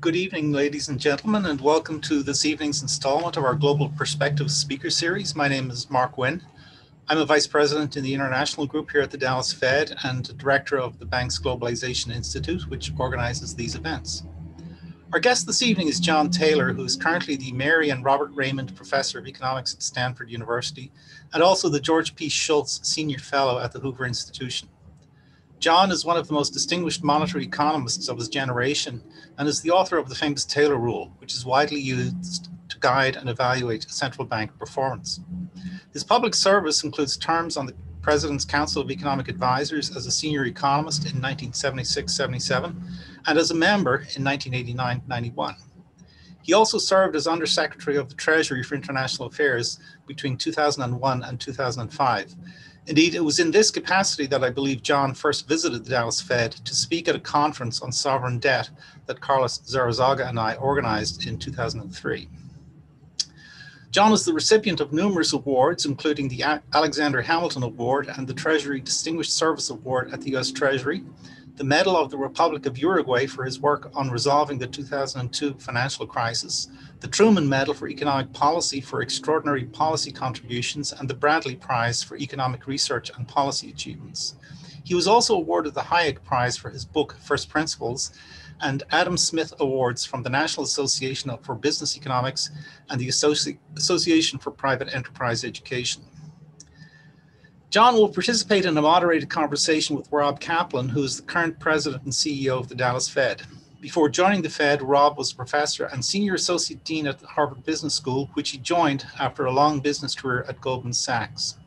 Good evening, ladies and gentlemen, and welcome to this evening's installment of our Global Perspectives Speaker Series. My name is Mark Wynne. I'm a Vice President in the International Group here at the Dallas Fed and Director of the bank's Globalization Institute, which organizes these events. Our guest this evening is John Taylor, who is currently the Mary and Robert Raymond Professor of Economics at Stanford University and also the George P. Shultz Senior Fellow at the Hoover Institution. John is one of the most distinguished monetary economists of his generation and is the author of the famous Taylor Rule, which is widely used to guide and evaluate central bank performance. His public service includes terms on the President's Council of Economic Advisors as a senior economist in 1976 77 and as a member in 1989 91. He also served as Undersecretary of the Treasury for International Affairs between 2001 and 2005 Indeed, it was in this capacity that I believe John first visited the Dallas Fed to speak at a conference on sovereign debt that Carlos Zarazaga and I organized in 2003. John is the recipient of numerous awards, including the Alexander Hamilton Award and the Treasury Distinguished Service Award at the US Treasury, the Medal of the Republic of Uruguay for his work on resolving the 2002 financial crisis, the Truman Medal for Economic Policy for extraordinary policy contributions, and the Bradley Prize for Economic Research and Policy Achievements. He was also awarded the Hayek Prize for his book First Principles and Adam Smith Awards from the National Association for Business Economics and the Associ- Association for Private Enterprise Education. John will participate in a moderated conversation with Rob Kaplan, who is the current president and CEO of the Dallas Fed. Before joining the Fed, Rob was a professor and senior associate dean at the Harvard Business School, which he joined after a long business career at Goldman Sachs.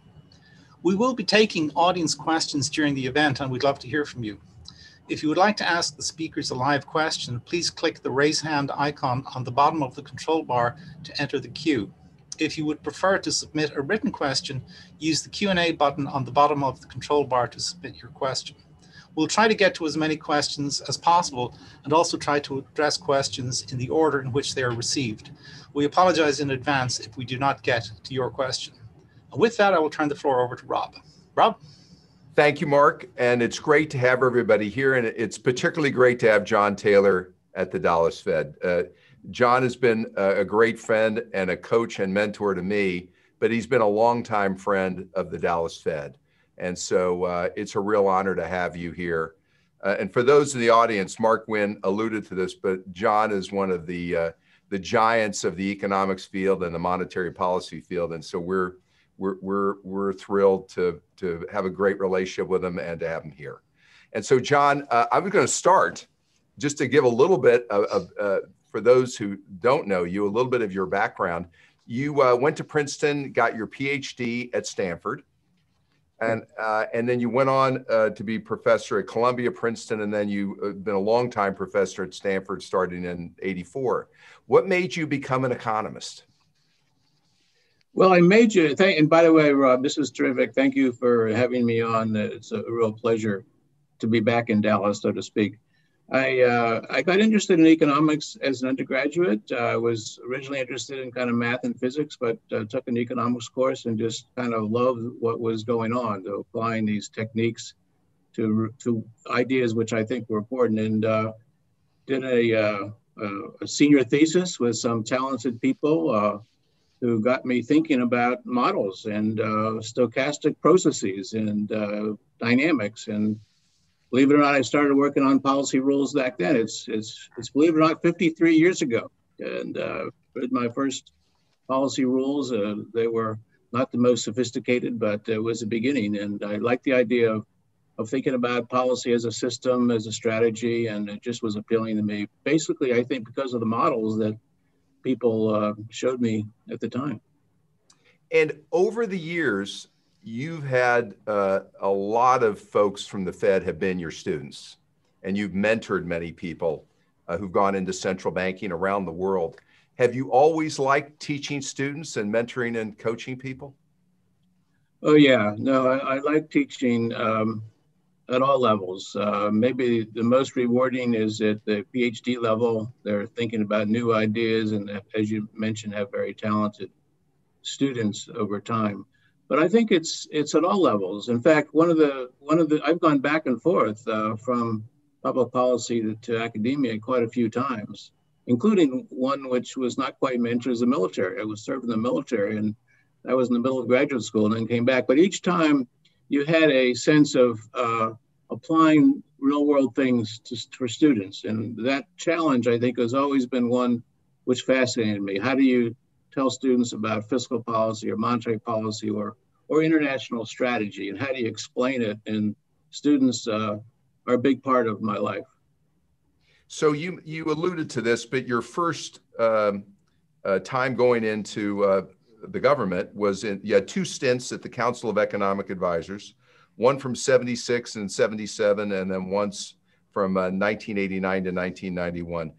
We will be taking audience questions during the event, and we'd love to hear from you. If you would like to ask the speakers a live question, please click the raise hand icon on the bottom of the control bar to enter the queue. If you would prefer to submit a written question, use the Q&A button on the bottom of the control bar to submit your question. We'll try to get to as many questions as possible and also try to address questions in the order in which they are received. We apologize in advance if we do not get to your question. With that, I will turn the floor over to Rob. Rob? Thank you, Mark. And it's great to have everybody here. And it's particularly great to have John Taylor at the Dallas Fed. Uh, John has been a great friend and a coach and mentor to me, but he's been a longtime friend of the Dallas Fed. And so uh, it's a real honor to have you here. Uh, and for those in the audience, Mark Wynne alluded to this, but John is one of the uh, the giants of the economics field and the monetary policy field, and so we're we're we're we're thrilled to to have a great relationship with him and to have him here. And so, John, uh, I was going to start just to give a little bit of, of uh, for those who don't know you, a little bit of your background. You uh, went to Princeton, got your PhD at Stanford, and uh, and then you went on uh, to be professor at Columbia, Princeton, and then you have uh, been a longtime professor at Stanford, starting in '84. What made you become an economist? Well, I made you. Thank, and by the way, Rob, this is terrific. Thank you for having me on. It's a real pleasure to be back in Dallas, so to speak. I, uh, I got interested in economics as an undergraduate. Uh, I was originally interested in kind of math and physics, but uh, took an economics course and just kind of loved what was going on, applying these techniques to, to ideas which I think were important. And uh, did a, uh, a, senior thesis with some talented people uh, who got me thinking about models and stochastic processes and dynamics and believe it or not, I started working on policy rules back then. It's it's it's believe it or not, 53 years ago, and uh, my first policy rules. Uh, they were not the most sophisticated, but it was a beginning, and I liked the idea of of thinking about policy as a system, as a strategy, and it just was appealing to me. Basically, I think because of the models that people uh, showed me at the time. And over the years, you've had uh, a lot of folks from the Fed have been your students, and you've mentored many people uh, who've gone into central banking around the world. Have you always liked teaching students and mentoring and coaching people? Oh yeah, no, I, I like teaching um, at all levels. Uh, maybe the most rewarding is at the PhD level. They're thinking about new ideas, and as you mentioned, have very talented students over time but I think it's it's at all levels. In fact, one of the one of the I've gone back and forth uh, from public policy to, to, academia quite a few times, including one which was not quite mentioned as the military. I was serving the military and I was in the middle of graduate school and then came back. But each time you had a sense of uh, applying real world things to, for students. And that challenge, I think, has always been one which fascinated me. How do you tell students about fiscal policy or monetary policy or, or international strategy? And how do you explain it? And students uh, are a big part of my life. So you, you alluded to this, but your first um, uh, time going into uh, the government was in, you had two stints at the Council of Economic Advisors, one from 76 and 77, and then once from uh, 1989 to 1991.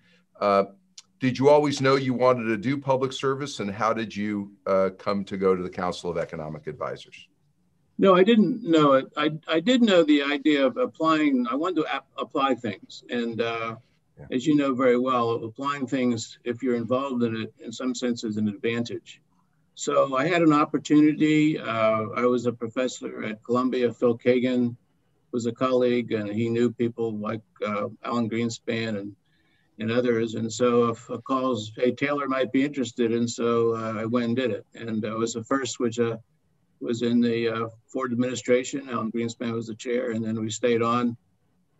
Did you always know you wanted to do public service, and how did you uh, come to go to the Council of Economic Advisors? No, I didn't know it. I, I did know the idea of applying, I wanted to ap- apply things. And uh, yeah. as you know very well, applying things, if you're involved in it, in some sense, is an advantage. So I had an opportunity. Uh, I was a professor at Columbia. Phil Cagan was a colleague, and he knew people like uh, Alan Greenspan and and others. And so if a calls, hey, Taylor might be interested. And so uh, I went and did it. And it was the first which uh, was in the uh, Ford administration. Alan Greenspan was the chair. And then we stayed on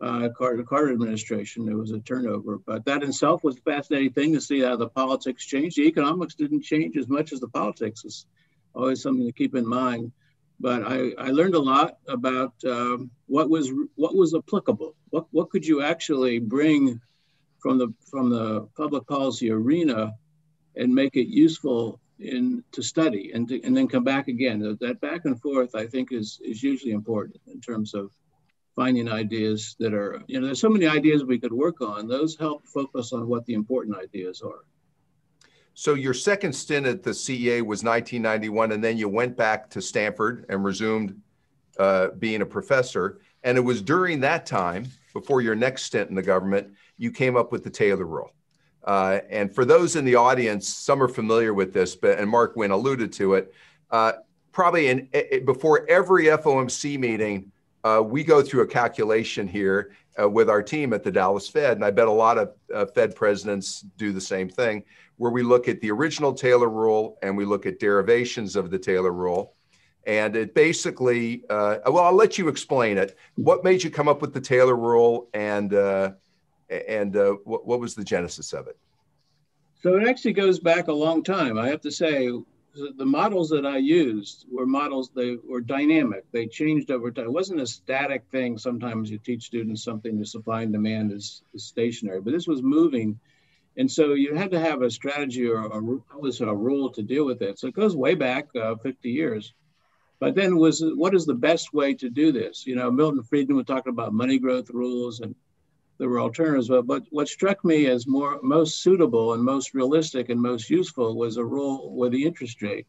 uh, Carter, Carter administration. There was a turnover, but that itself was a fascinating thing to see how the politics changed. The economics didn't change as much as the politics. Is always something to keep in mind. But I, I learned a lot about um, what was what was applicable. What what could you actually bring from the from the public policy arena and make it useful in to study and to, and then come back again. That back and forth, I think, is is usually important in terms of finding ideas that are, you know, there's so many ideas we could work on. Those help focus on what the important ideas are. So your second stint at the CEA was 1991, and then you went back to Stanford and resumed uh, being a professor. And it was during that time, before your next stint in the government, you came up with the Taylor Rule. Uh, and for those in the audience, some are familiar with this, but and Mark Wynne alluded to it. Uh, probably in, in, before every FOMC meeting, uh, we go through a calculation here uh, with our team at the Dallas Fed, and I bet a lot of uh, Fed presidents do the same thing, where we look at the original Taylor rule and we look at derivations of the Taylor rule. And it basically, uh, well, I'll let you explain it. What made you come up with the Taylor rule, and and uh, what, what was the genesis of it? So it actually goes back a long time. I have to say, the models that I used were models, they were dynamic. They changed over time. It wasn't a static thing. Sometimes you teach students something, the supply and demand is, is stationary, but this was moving. And so you had to have a strategy or a, was a rule to deal with it. So it goes way back uh, 50 years. But then was what is the best way to do this? You know, Milton Friedman was talking about money growth rules and there were alternatives. But, but what struck me as more most suitable and most realistic and most useful was a rule where the interest rate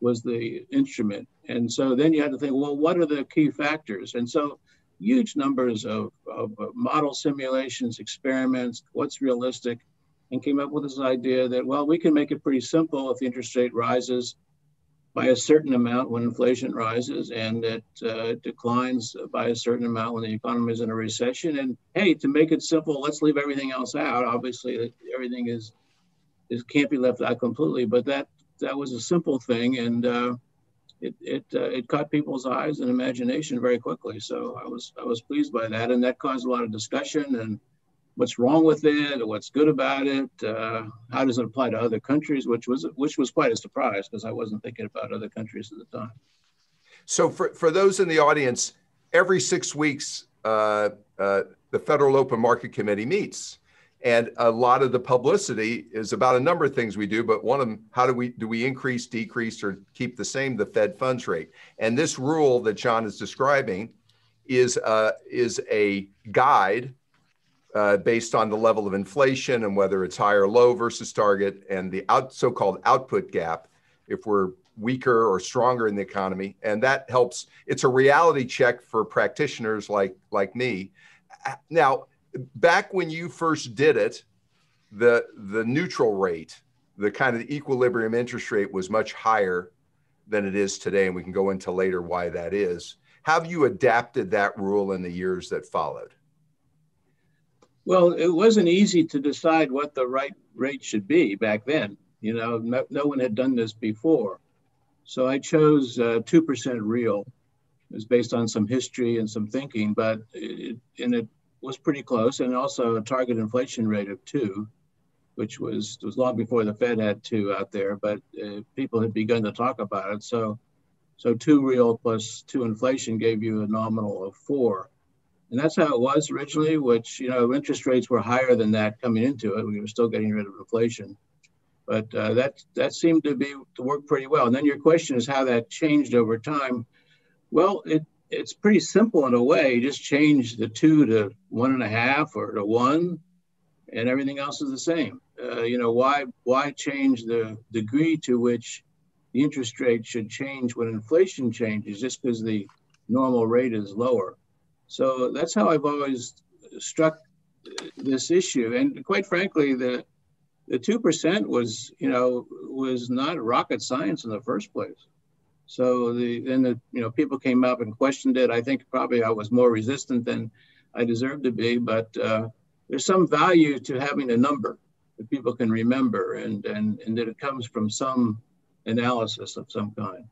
was the instrument. And so then you had to think, well, what are the key factors? And so huge numbers of, of model simulations, experiments, what's realistic, and came up with this idea that, well, we can make it pretty simple if the interest rate rises by a certain amount when inflation rises and it uh, declines by a certain amount when the economy is in a recession. And hey, to make it simple, let's leave everything else out. Obviously, everything is is can't be left out completely, but that that was a simple thing, and uh, it it uh, it caught people's eyes and imagination very quickly. So I was I was pleased by that, and that caused a lot of discussion and what's wrong with it, what's good about it, uh, how does it apply to other countries, which was which was quite a surprise because I wasn't thinking about other countries at the time. So for, for those in the audience, every six weeks, uh, uh, the Federal Open Market Committee meets. And a lot of the publicity is about a number of things we do, but one of them, how do we do we increase, decrease, or keep the same the Fed funds rate? And this rule that John is describing is uh, is a guide uh, based on the level of inflation and whether it's high or low versus target and the out, so-called output gap if we're weaker or stronger in the economy. And that helps it's a reality check for practitioners like like me. Now back when you first did it the the neutral rate the kind of the equilibrium interest rate was much higher than it is today and we can go into later why that is. Have you adapted that rule in the years that followed Well, it wasn't easy to decide what the right rate should be back then. You know, no, no one had done this before. So I chose uh, 2% real. It was based on some history and some thinking, but it, and it was pretty close. And also a target inflation rate of two, which was, was long before the Fed had two out there, but uh, people had begun to talk about it. So, so two real plus two inflation gave you a nominal of four. And that's how it was originally, which, you know, interest rates were higher than that coming into it. We were still getting rid of inflation but uh, that that seemed to be to work pretty well. And then your question is how that changed over time. Well, it it's pretty simple in a way. You just change the two to one and a half or to one, and everything else is the same. Uh, you know why why change the degree to which the interest rate should change when inflation changes just because the normal rate is lower. So that's how I've always struck this issue. And quite frankly, the the two percent was you know was not rocket science in the first place. So the then the you know people came up and questioned it. I think probably I was more resistant than I deserved to be, but uh, there's some value to having a number that people can remember, and and and that it comes from some analysis of some kind.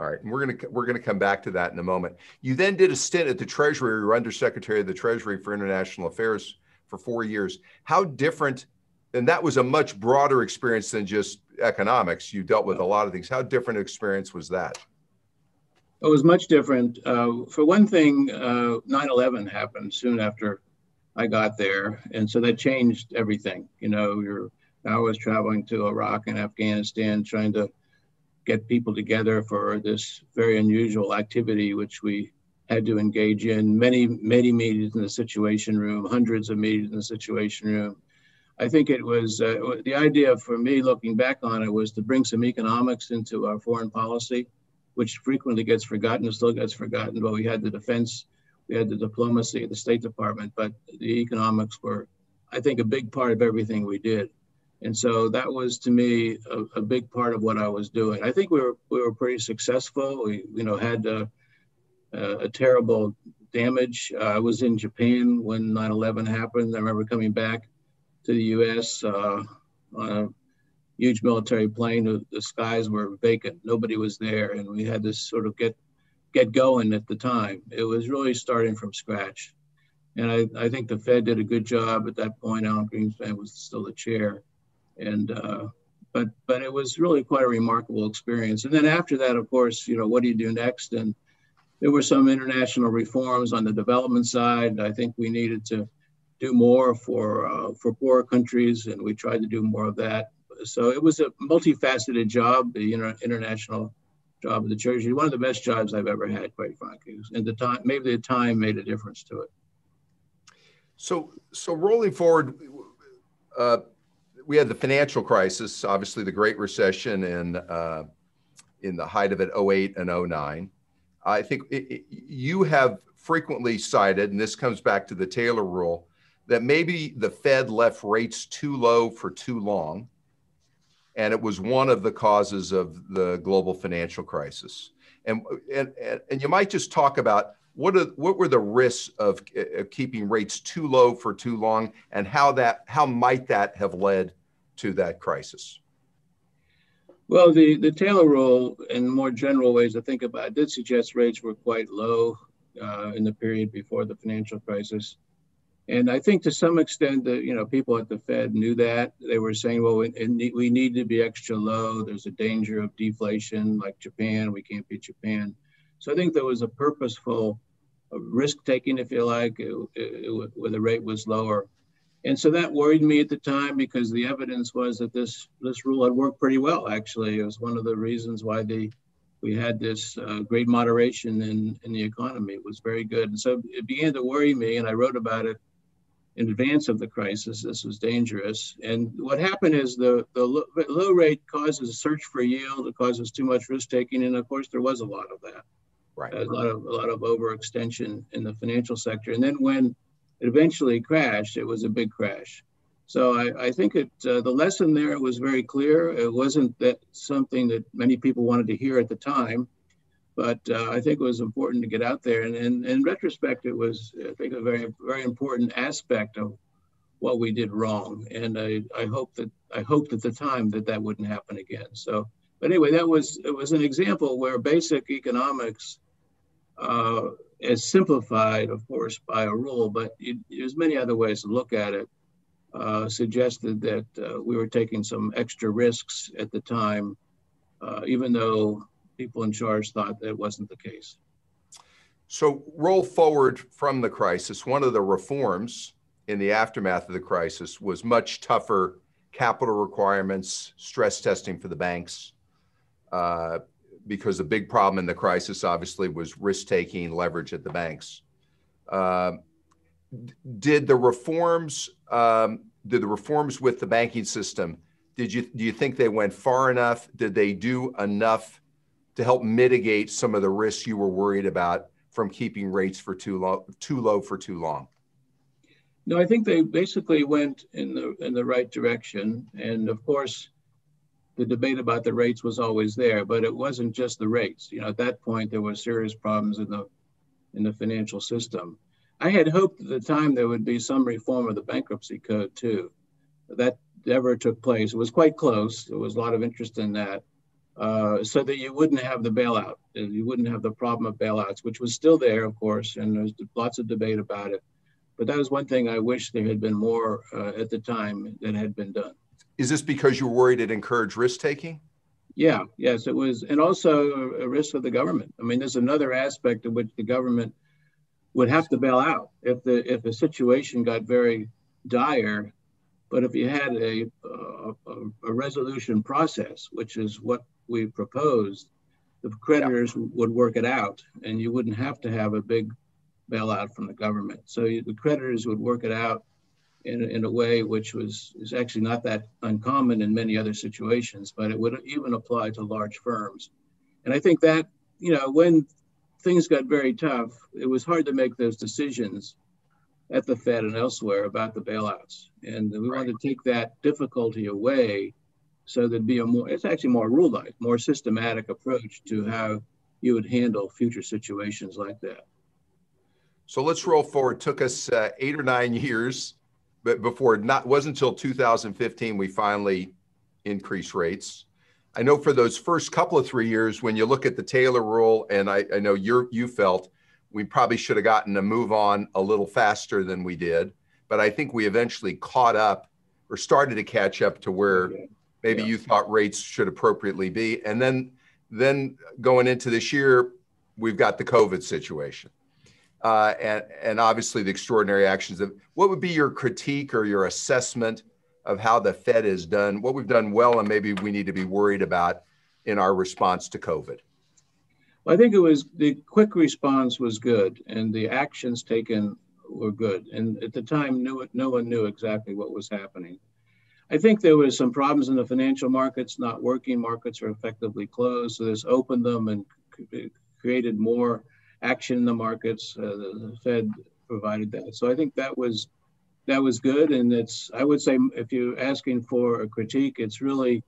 All right, and we're gonna we're gonna come back to that in a moment. You then did a stint at the Treasury. You were Undersecretary of the Treasury for International Affairs for four years. How different and that was a much broader experience than just economics. You dealt with a lot of things. How different experience was that? It was much different. Uh, for one thing, uh, 9/11 happened soon after I got there, and so that changed everything. You know, you're I was traveling to Iraq and Afghanistan, trying to get people together for this very unusual activity, which we had to engage in. Many, many meetings in the Situation Room, hundreds of meetings in the Situation Room I think it was uh, the idea for me looking back on it was to bring some economics into our foreign policy, which frequently gets forgotten and still gets forgotten. But we had the defense, we had the diplomacy, the State Department, but the economics were, I think, a big part of everything we did. And so that was to me a, a big part of what I was doing. I think we were we were pretty successful. We you know had a, a terrible damage. Uh, I was in Japan when 9/11 happened. I remember coming back to the U.S. Uh, on a huge military plane. The, the, skies were vacant; nobody was there, and we had to sort of get get going at the time. It was really starting from scratch, and I, I think the Fed did a good job at that point. Alan Greenspan was still the chair, and uh, but but it was really quite a remarkable experience. And then after that, of course, you know, what do you do next? And there were some international reforms on the development side. I think we needed to do more for uh, for poorer countries, and we tried to do more of that. So it was a multifaceted job, the inter- international job of the church. One of the best jobs I've ever had, quite frankly. And the time, maybe the time made a difference to it. So, so rolling forward, uh, we had the financial crisis, obviously the Great Recession, and uh, in the height of it, 08 and 09. I think it, it, you have frequently cited, and this comes back to the Taylor rule, that maybe the Fed left rates too low for too long. And it was one of the causes of the global financial crisis. And, and, and you might just talk about what, are, what were the risks of, keeping rates too low for too long and how, that, how might that have led to that crisis? Well, the, the Taylor rule, in more general ways to think about it, did suggest rates were quite low uh, in the period before the financial crisis. And I think to some extent that, you know, people at the Fed knew that. They were saying, well, we, we need to be extra low. There's a danger of deflation like Japan. We can't beat Japan. So I think there was a purposeful risk taking, if you like, where the rate was lower. And so that worried me at the time because the evidence was that this, this rule had worked pretty well, actually. It was one of the reasons why the, we had this uh, great moderation in, in the economy. It was very good. And so it began to worry me, and I wrote about it in advance of the crisis. This was dangerous. And what happened is the, the low, low rate causes a search for yield. It causes too much risk taking. And of course, there was a lot of that. Right. A lot of, a lot of overextension in the financial sector. And then when it eventually crashed, it was a big crash. So I, I think it, uh, the lesson there was very clear. It wasn't that something that many people wanted to hear at the time but uh, I think it was important to get out there. And, and, in retrospect, it was, I think, a very, very important aspect of what we did wrong. And I, I hope that I hoped at the time that that wouldn't happen again. So, but anyway, that was it was an example where basic economics, uh, is simplified, of course, by a rule, but it, there's many other ways to look at it. Uh, suggested that uh, we were taking some extra risks at the time, uh, even though people in charge thought that wasn't the case. So, roll forward from the crisis. One of the reforms in the aftermath of the crisis was much tougher capital requirements, stress testing for the banks, uh, because the big problem in the crisis obviously was risk taking, leverage at the banks. Uh, did the reforms um, did the reforms with the banking system did you do you think they went far enough? Did they do enough to help mitigate some of the risks you were worried about from keeping rates for too low too low for too long? No i think they basically went in the in the right direction. And of course the debate about the rates was always there but it wasn't just the rates you know at that point there were serious problems in the in the financial system I had hoped at the time there would be some reform of the bankruptcy code too. That never took place. It was quite close. There was a lot of interest in that. Uh, so that you wouldn't have the bailout. You wouldn't have the problem of bailouts, which was still there, of course, and there's lots of debate about it. But that was one thing I wish there had been more uh, at the time that had been done. Is this because you're worried it encouraged risk taking? Yeah, yes, it was. And also a risk of the government. I mean, there's another aspect of which the government would have to bail out if the if the situation got very dire. But if you had a, a, a resolution process, which is what we proposed, the creditors yeah. would work it out, and you wouldn't have to have a big bailout from the government. So you, the creditors would work it out in, in a way which was is actually not that uncommon in many other situations, but it would even apply to large firms. And I think that you know when things got very tough, it was hard to make those decisions at the Fed and elsewhere about the bailouts. And we right. wanted to take that difficulty away so there'd be a more, it's actually more rule like, more systematic approach to how you would handle future situations like that. So let's roll forward. It took us uh, eight or nine years, but before not wasn't until 2015 we finally increased rates. I know for those first couple of three years, when you look at the Taylor rule, and I, I know you you felt we probably should have gotten a move on a little faster than we did, but I think we eventually caught up or started to catch up to where maybe yeah. you thought rates should appropriately be, and then then going into this year, we've got the COVID situation. Uh, and, and obviously the extraordinary actions of what would be your critique or your assessment of how the Fed has done, what we've done well, and maybe we need to be worried about in our response to COVID? Well, I think it was the quick response was good, and the actions taken were good. And at the time, no, no one knew exactly what was happening. I think there was some problems in the financial markets not working. Markets are effectively closed, so this opened them and created more action in the markets. Uh, the Fed provided that, so I think that was that was good. And it's, I would say, if you're asking for a critique, it's really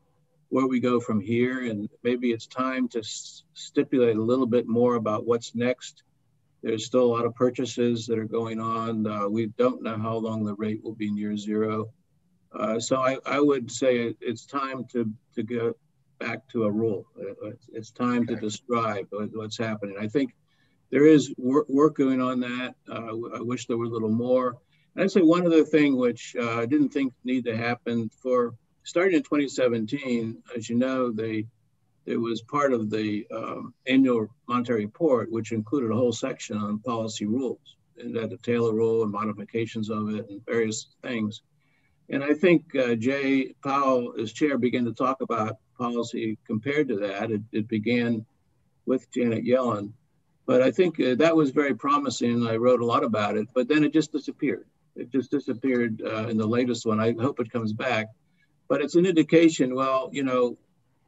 where we go from here. And maybe it's time to s- stipulate a little bit more about what's next. There's still a lot of purchases that are going on. Uh, we don't know how long the rate will be near zero. Uh, so I, I would say it's time to, to go back to a rule. Uh, it's time okay. to describe what's happening. I think there is work, work going on that. Uh, I wish there were a little more. I'd say one other thing which uh, I didn't think need to happen for starting in 2017, as you know, they there was part of the um, annual monetary report, which included a whole section on policy rules. and had the Taylor rule and modifications of it and various things. And I think uh, Jay Powell, as chair, began to talk about policy compared to that. It, it began with Janet Yellen. But I think uh, that was very promising. I wrote a lot about it, but then it just disappeared. It just disappeared uh, in the latest one. I hope it comes back. But it's an indication, well, you know,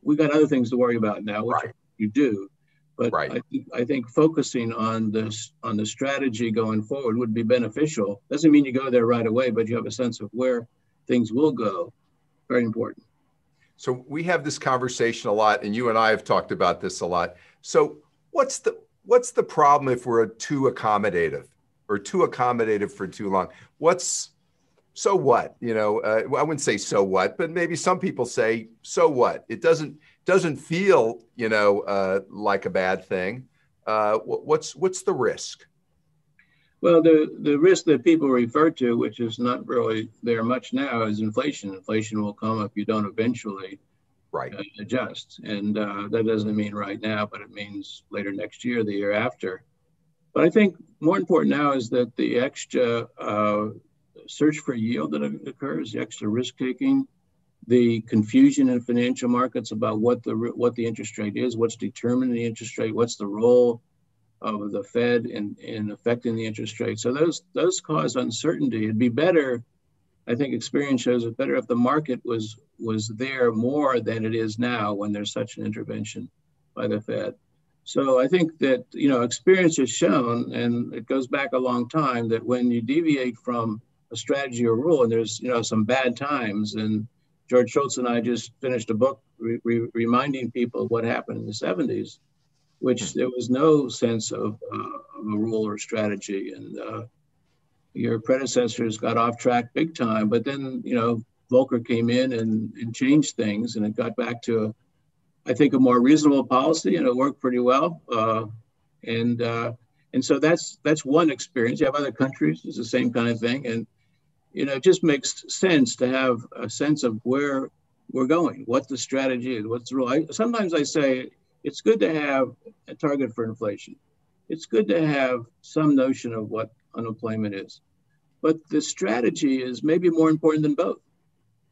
we got other things to worry about now, which right. you do. But right. I, th- I think focusing on this on the strategy going forward would be beneficial. Doesn't mean you go there right away, but you have a sense of where things will go. Very important. So we have this conversation a lot, and you and I have talked about this a lot. So what's the what's the problem if we're too accommodative? or too accommodative for too long. What's so what? You know, uh, I wouldn't say so what, but maybe some people say so what. It doesn't doesn't feel you know uh, like a bad thing. Uh, what's what's the risk? Well, the the risk that people refer to, which is not really there much now, is inflation. Inflation will come if you don't eventually right. Uh, adjust, and uh, that doesn't mean right now, but it means later next year, the year after. But I think more important now is that the extra uh, search for yield that occurs, the extra risk taking, the confusion in financial markets about what the what the interest rate is, what's determining the interest rate, what's the role of the Fed in, in affecting the interest rate. So those those cause uncertainty. It'd be better, I think experience shows it better if the market was was there more than it is now when there's such an intervention by the Fed. So I think that you know experience has shown, and it goes back a long time, that when you deviate from a strategy or rule, and there's you know some bad times. And George Shultz and I just finished a book re- re- reminding people of what happened in the 70s, which hmm. there was no sense of, uh, of a rule or strategy, and uh, your predecessors got off track big time. But then you know Volcker came in and, and changed things, and it got back to a, I think a more reasonable policy, and it worked pretty well. Uh, and uh, and so that's that's one experience. You have other countries; it's the same kind of thing, and you know, it just makes sense to have a sense of where we're going, what the strategy is, what's the rule. I, sometimes I say it's good to have a target for inflation. It's good to have some notion of what unemployment is. But the strategy is maybe more important than both.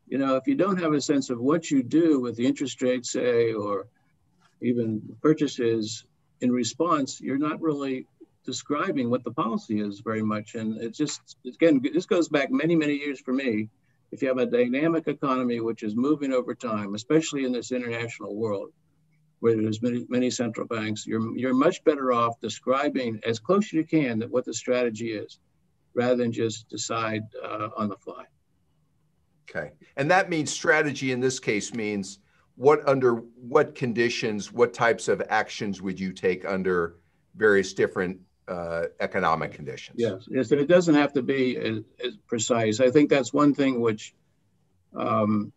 You know, if you don't have a sense of what you do with the interest rate, say, or even purchases in response, you're not really describing what the policy is very much. And it's just, again, this goes back many, many years for me. If you have a dynamic economy which is moving over time, especially in this international world, where there's many, many central banks, you're, you're much better off describing as close as you can that what the strategy is, rather than just decide uh, on the fly. Okay. And that means strategy in this case means what under what conditions, what types of actions would you take under various different uh, economic conditions. Yes, yes, and it doesn't have to be as, as precise. I think that's one thing which um,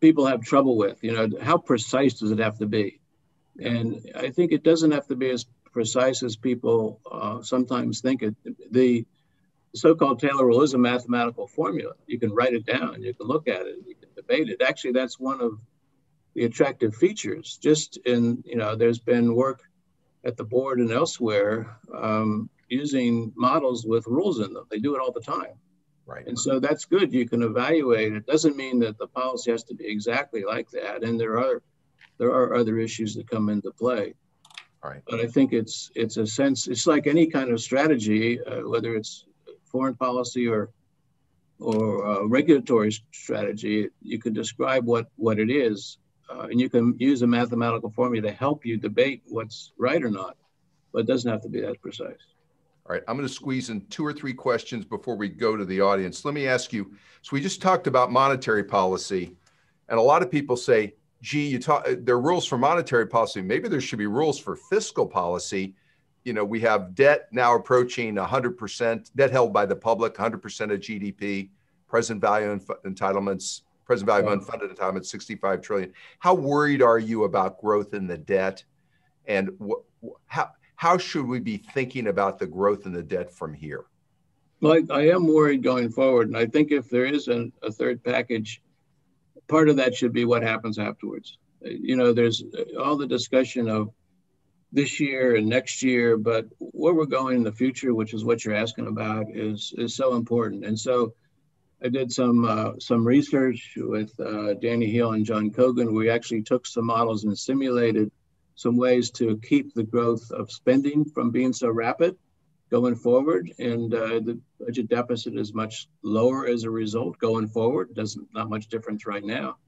people have trouble with. You know, how precise does it have to be? And I think it doesn't have to be as precise as people uh, sometimes think it. The so-called Taylor rule is a mathematical formula. You can write it down, you can look at it, you can debate it. Actually, that's one of the attractive features. Just in, you know, there's been work at the board and elsewhere um, using models with rules in them. They do it all the time. Right. And so that's good. You can evaluate. It doesn't mean that the policy has to be exactly like that. And there are there are other issues that come into play. All right. But I think it's it's a sense. It's like any kind of strategy, uh, whether it's foreign policy or or uh, regulatory strategy. You can describe what what it is uh, and you can use a mathematical formula to help you debate what's right or not, but it doesn't have to be that precise. All right, I'm going to squeeze in two or three questions before we go to the audience. Let me ask you. So we just talked about monetary policy, and a lot of people say, "Gee, you talk. There are rules for monetary policy. Maybe there should be rules for fiscal policy." You know, we have debt now approaching 100%, debt held by the public, 100% of GDP, present value entitlements present value of unfunded entitlements 65 trillion how worried are you about growth in the debt and wh- how how should we be thinking about the growth in the debt from here? Well I, I am worried going forward and i think if there is an, a third package part of that should be what happens afterwards. You know there's all the discussion of this year and next year but where we're going in the future which is what you're asking about is is so important. And so I did some uh, some research with uh, Danny Heil and John Cogan. We actually took some models and simulated some ways to keep the growth of spending from being so rapid going forward, and uh, the budget deficit is much lower as a result going forward. Doesn't not much difference right now,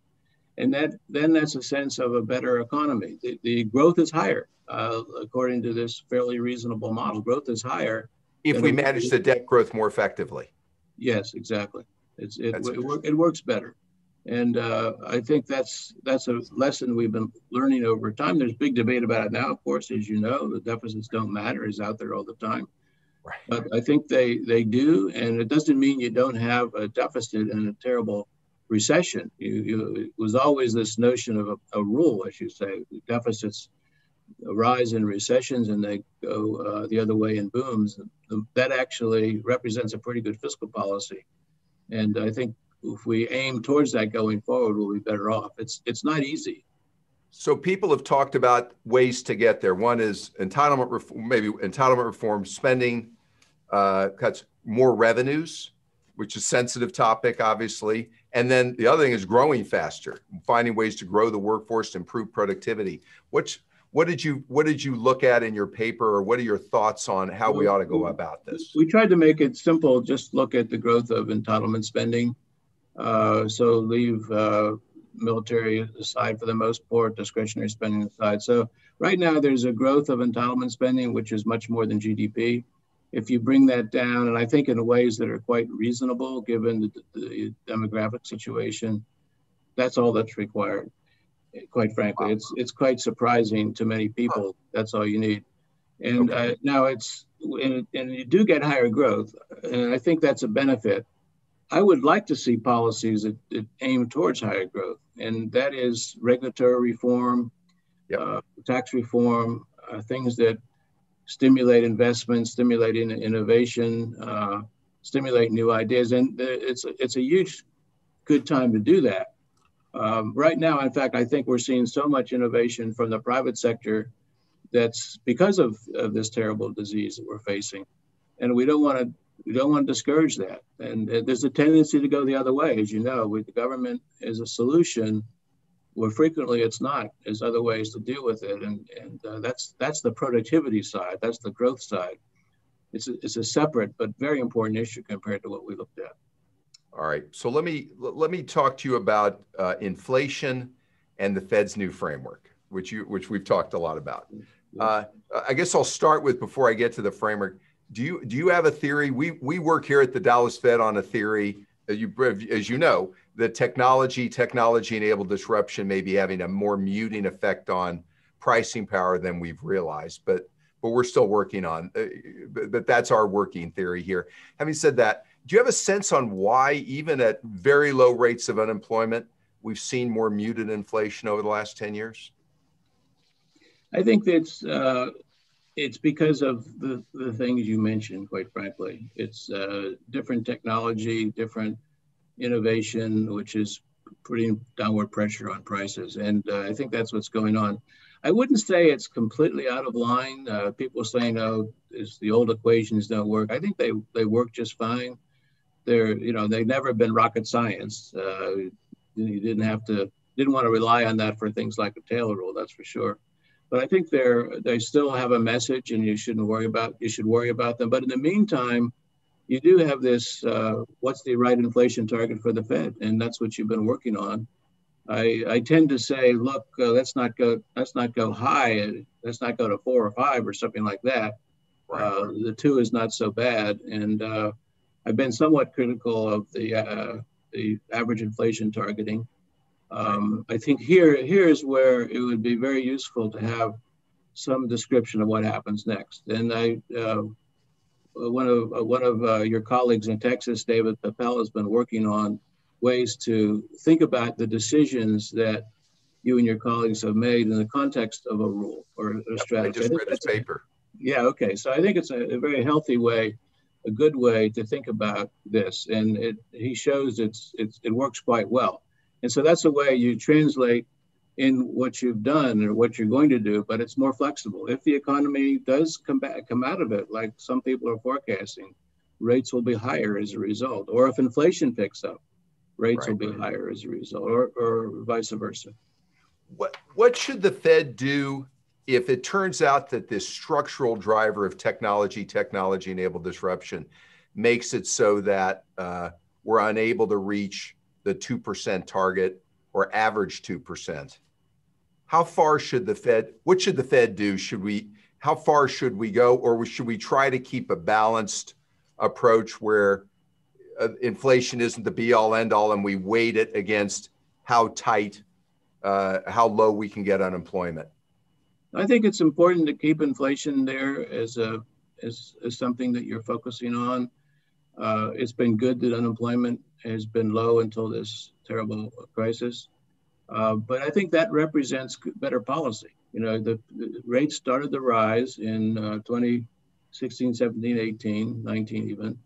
and that then that's a sense of a better economy. The, the growth is higher uh, according to this fairly reasonable model. Growth is higher if we manage the debt growth more effectively. Yes, exactly. It's, it, it, it, works better. And uh, I think that's that's a lesson we've been learning over time. There's big debate about it now, of course, as you know, the deficits don't matter is out there all the time. Right. But I think they, they do, and it doesn't mean you don't have a deficit and a terrible recession. You, you, it was always this notion of a, a rule, as you say, deficits rise in recessions and they go uh, the other way in booms. That actually represents a pretty good fiscal policy. And I think if we aim towards that going forward, we'll be better off. It's, it's not easy. So people have talked about ways to get there. One is entitlement reform, maybe entitlement reform, spending uh, cuts, more revenues, which is a sensitive topic, obviously. And then the other thing is growing faster, finding ways to grow the workforce, to improve productivity. Which what did you what did you look at in your paper, or what are your thoughts on how we ought to go about this? We tried to make it simple. Just look at the growth of entitlement spending. Uh, so leave uh, military aside for the most part, discretionary spending aside. So right now there's a growth of entitlement spending, which is much more than GDP. If you bring that down, and I think in ways that are quite reasonable given the, the demographic situation, that's all that's required quite frankly. It's it's quite surprising to many people. That's all you need. And uh, now it's and, and you do get higher growth, and I think that's a benefit. I would like to see policies that, that aim towards higher growth, and that is regulatory reform, yep. uh, tax reform, uh, things that stimulate investment, stimulate in, innovation, uh, stimulate new ideas, and it's it's a huge good time to do that. Um, right now, in fact, I think we're seeing so much innovation from the private sector that's because of, of this terrible disease that we're facing. And we don't want to we don't want to discourage that. And there's a tendency to go the other way, as you know, with the government as a solution, where frequently it's not. There's other ways to deal with it, and and uh, that's that's the productivity side. That's the growth side. It's a, it's a separate but very important issue compared to what we looked at. All right. So let me let me talk to you about uh, inflation and the Fed's new framework, which you which we've talked a lot about. Uh, I guess I'll start with before I get to the framework. Do you do you have a theory? We we work here at the Dallas Fed on a theory. That you, as you know, that technology technology enabled disruption may be having a more muting effect on pricing power than we've realized, but but we're still working on. Uh, but, but that's our working theory here. Having said that do you have a sense on why, even at very low rates of unemployment, we've seen more muted inflation over the last 10 years? I think it's uh, it's because of the, the things you mentioned, quite frankly. It's uh, different technology, different innovation, which is putting downward pressure on prices. And uh, I think that's what's going on. I wouldn't say it's completely out of line. Uh, people saying, oh, the old equations don't work. I think they, they work just fine they're you know they've never been rocket science. Uh, you didn't have to didn't want to rely on that for things like a Taylor rule, that's for sure. But I think they're they still have a message, and you shouldn't worry about you should worry about them. But in the meantime, you do have this uh, what's the right inflation target for the Fed, and that's what you've been working on. I, I tend to say, look, uh, let's not go let's not go high, let's not go to four or five or something like that. Right. Uh, the two is not so bad, and uh, I've been somewhat critical of the uh, the average inflation targeting. Um, I think here here is where it would be very useful to have some description of what happens next. And I uh, one of uh, one of uh, your colleagues in Texas, David Papell, has been working on ways to think about the decisions that you and your colleagues have made in the context of a rule or a strategy. I just read his paper. Yeah. Okay. So I think it's a, a very healthy way a good way to think about this, and it, he shows it's, it's it works quite well. And so that's the way you translate in what you've done or what you're going to do, but it's more flexible. If the economy does come back, come out of it, like some people are forecasting, rates will be higher as a result. Or if inflation picks up, rates right. will be higher as a result, or, or vice versa. What what should the Fed do if it turns out that this structural driver of technology, technology enabled disruption makes it so that uh, we're unable to reach the 2% target or average 2%, how far should the Fed, what should the Fed do? Should we, how far should we go? Or should we try to keep a balanced approach where uh, inflation isn't the be all end all and we weight it against how tight, uh, how low we can get unemployment? I think it's important to keep inflation there as a as, is something that you're focusing on. Uh, it's been good that unemployment has been low until this terrible crisis. Uh, but I think that represents better policy. You know, the, the rates started to rise in uh, 2016, 17, 18, 19 even.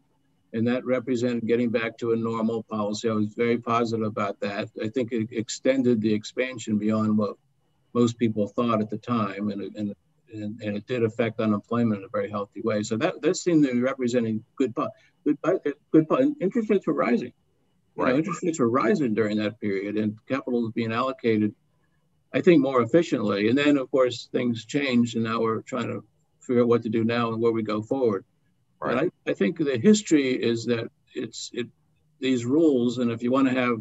And that represented getting back to a normal policy. I was very positive about that. I think it extended the expansion beyond what most people thought at the time. And, and, and, and it did affect unemployment in a very healthy way. So that, that seemed to be representing good, good, good, interest rates were rising. Right. know, interest rates were rising during that period and capital was being allocated, I think, more efficiently. And then, of course, things changed and now we're trying to figure out what to do now and where we go forward. Right. I, I think the history is that it's it these rules, and if you want to have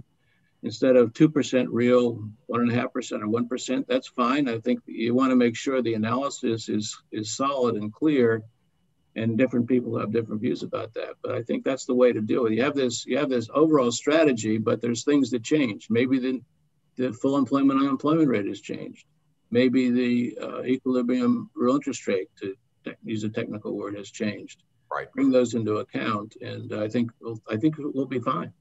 instead of 2% real, 1.5% or 1%, that's fine. I think you want to make sure the analysis is, is solid and clear and different people have different views about that. But I think that's the way to do it. You have this, you have this overall strategy, but there's things that change. Maybe the, the full employment unemployment rate has changed. Maybe the uh, equilibrium real interest rate, to use a technical word, has changed. Right. Bring those into account, and I think I think we'll be fine.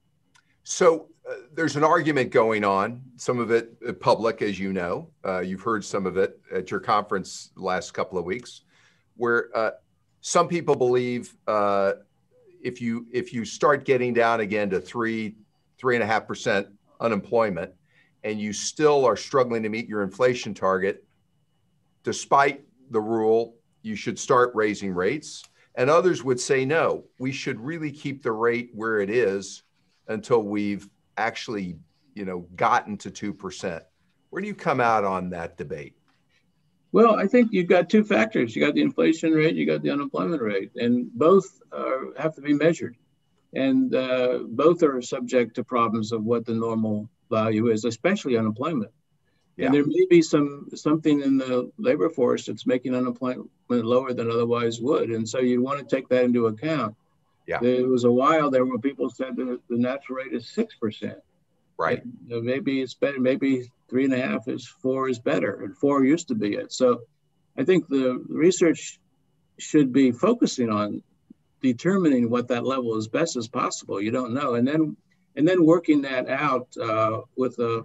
So uh, there's an argument going on. Some of it uh, public, as you know. Uh, you've heard some of it at your conference last couple of weeks, where uh, some people believe uh, if you if you start getting down again to three three and a half percent unemployment, and you still are struggling to meet your inflation target, despite the rule, you should start raising rates. And others would say no, we should really keep the rate where it is until we've actually, you know, gotten to two percent. Where do you come out on that debate? Well, I think you've got two factors. You got the inflation rate, you got the unemployment rate, and both are, have to be measured. And uh, both are subject to problems of what the normal value is, especially unemployment. Yeah. And there may be some something in the labor force that's making unemployment lower than otherwise would, and so you'd want to take that into account. Yeah. There was a while there where people said that the natural rate is six percent. Right. And maybe it's better. Maybe three and a half is four is better, and four used to be it. So, I think the research should be focusing on determining what that level is best as possible. You don't know, and then and then working that out uh, with a,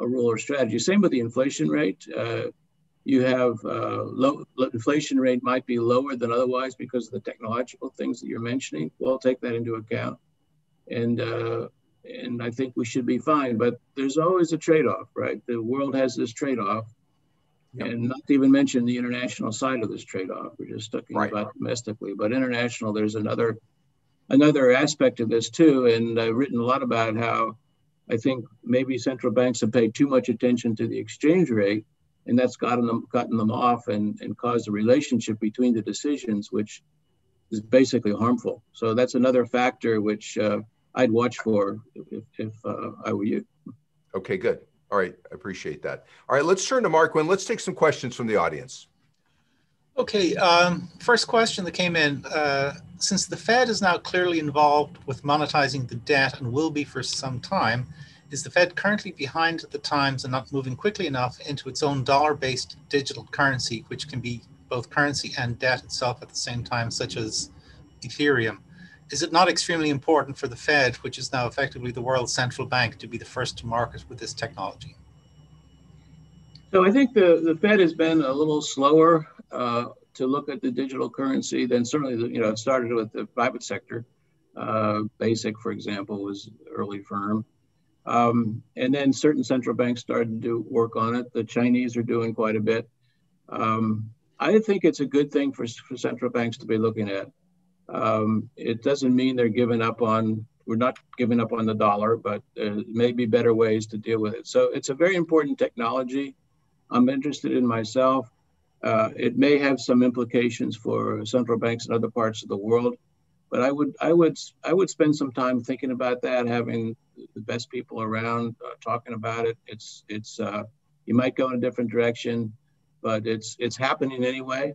a rule or strategy. Same with the inflation rate. Uh, you have uh, low inflation rate might be lower than otherwise because of the technological things that you're mentioning. We'll take that into account, and uh, and I think we should be fine. But there's always a trade-off, right? The world has this trade-off, yep. and not to even mention the international side of this trade-off. We're just talking right. about domestically, but international, there's another another aspect of this too. And I've written a lot about how I think maybe central banks have paid too much attention to the exchange rate and that's gotten them gotten them off and, and caused a relationship between the decisions which is basically harmful so that's another factor which uh, i'd watch for if, if uh, i were you. Okay good. All right. I appreciate that. All right let's turn to Mark Wynne let's take some questions from the audience. Okay um, first question that came in uh, since the fed is now clearly involved with monetizing the debt and will be for some time is the Fed currently behind the times and not moving quickly enough into its own dollar based digital currency, which can be both currency and debt itself at the same time, such as Ethereum? Is it not extremely important for the Fed, which is now effectively the world's central bank, to be the first to market with this technology? So I think the, the Fed has been a little slower uh, to look at the digital currency than certainly, the, you know, it started with the private sector. Uh, Basic, for example, was early firm. Um, and then certain central banks started to work on it. The Chinese are doing quite a bit. Um, I think it's a good thing for, for central banks to be looking at. Um, it doesn't mean they're giving up on, we're not giving up on the dollar, but there may be better ways to deal with it. So it's a very important technology. I'm interested in myself. Uh, it may have some implications for central banks in other parts of the world but I would I would I would spend some time thinking about that, having the best people around uh, talking about it. It's it's uh, you might go in a different direction, but it's it's happening anyway,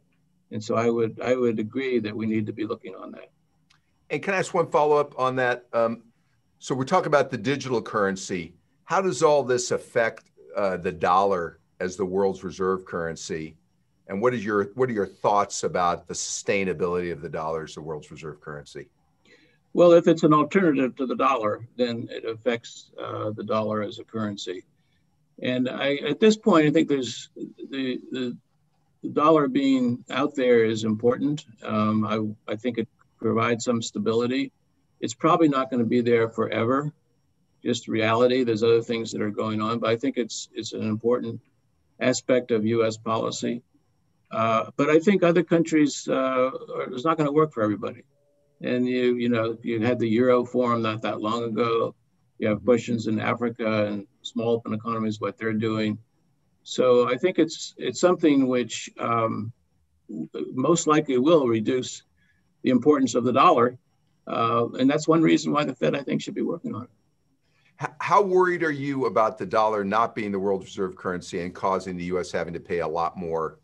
and so I would I would agree that we need to be looking on that. And can I ask one follow up on that? Um, so we're talking about the digital currency. How does all this affect uh, the dollar as the world's reserve currency? And what is your what are your thoughts about the sustainability of the dollar as the world's reserve currency? Well, if it's an alternative to the dollar, then it affects uh, the dollar as a currency. And I, at this point, I think there's the, the, the dollar being out there is important. Um, I, I think it provides some stability. It's probably not going to be there forever. Just reality. There's other things that are going on, but I think it's it's an important aspect of U.S. policy. Uh, but I think other countries, uh, it's not going to work for everybody. And you, you know, you had the Euro Forum not that long ago. You have questions in Africa and small open economies, what they're doing. So I think it's it's something which um, most likely will reduce the importance of the dollar, uh, and that's one reason why the Fed I think should be working on it. How worried are you about the dollar not being the world reserve currency and causing the U.S. having to pay a lot more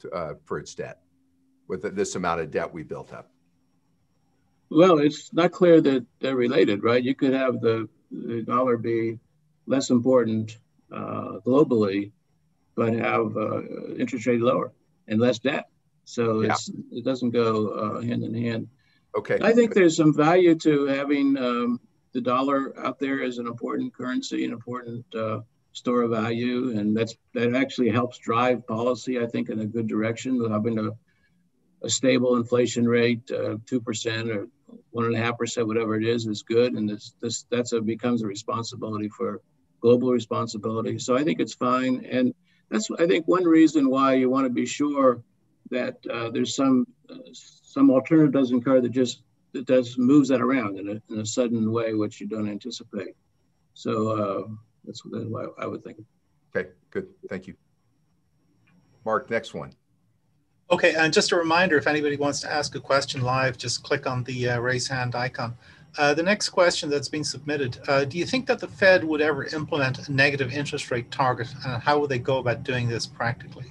to, uh, for its debt with this amount of debt we built up? Well, it's not clear that they're related, right? You could have the, the dollar be less important globally, but have uh, interest rate lower and less debt. So yeah. it doesn't go uh, hand in hand. Okay. I think there's some value to having um, the dollar out there as an important currency, an important uh, store of value, and that's that actually helps drive policy. I think in a good direction. Having a, a stable inflation rate, uh, two percent or one and a half percent, whatever it is, is good, and this this that's a becomes a responsibility for global responsibility. So I think it's fine, and that's I think one reason why you want to be sure that uh, there's some uh, some alternative doesn't occur that just that does moves that around in a, in a sudden way which you don't anticipate. So uh, that's what I would think. Okay, good. Thank you. Mark, next one. Okay, and just a reminder, if anybody wants to ask a question live, just click on the uh, raise hand icon. Uh, the next question that's been submitted, uh, do you think that the Fed would ever implement a negative interest rate target and how would they go about doing this practically?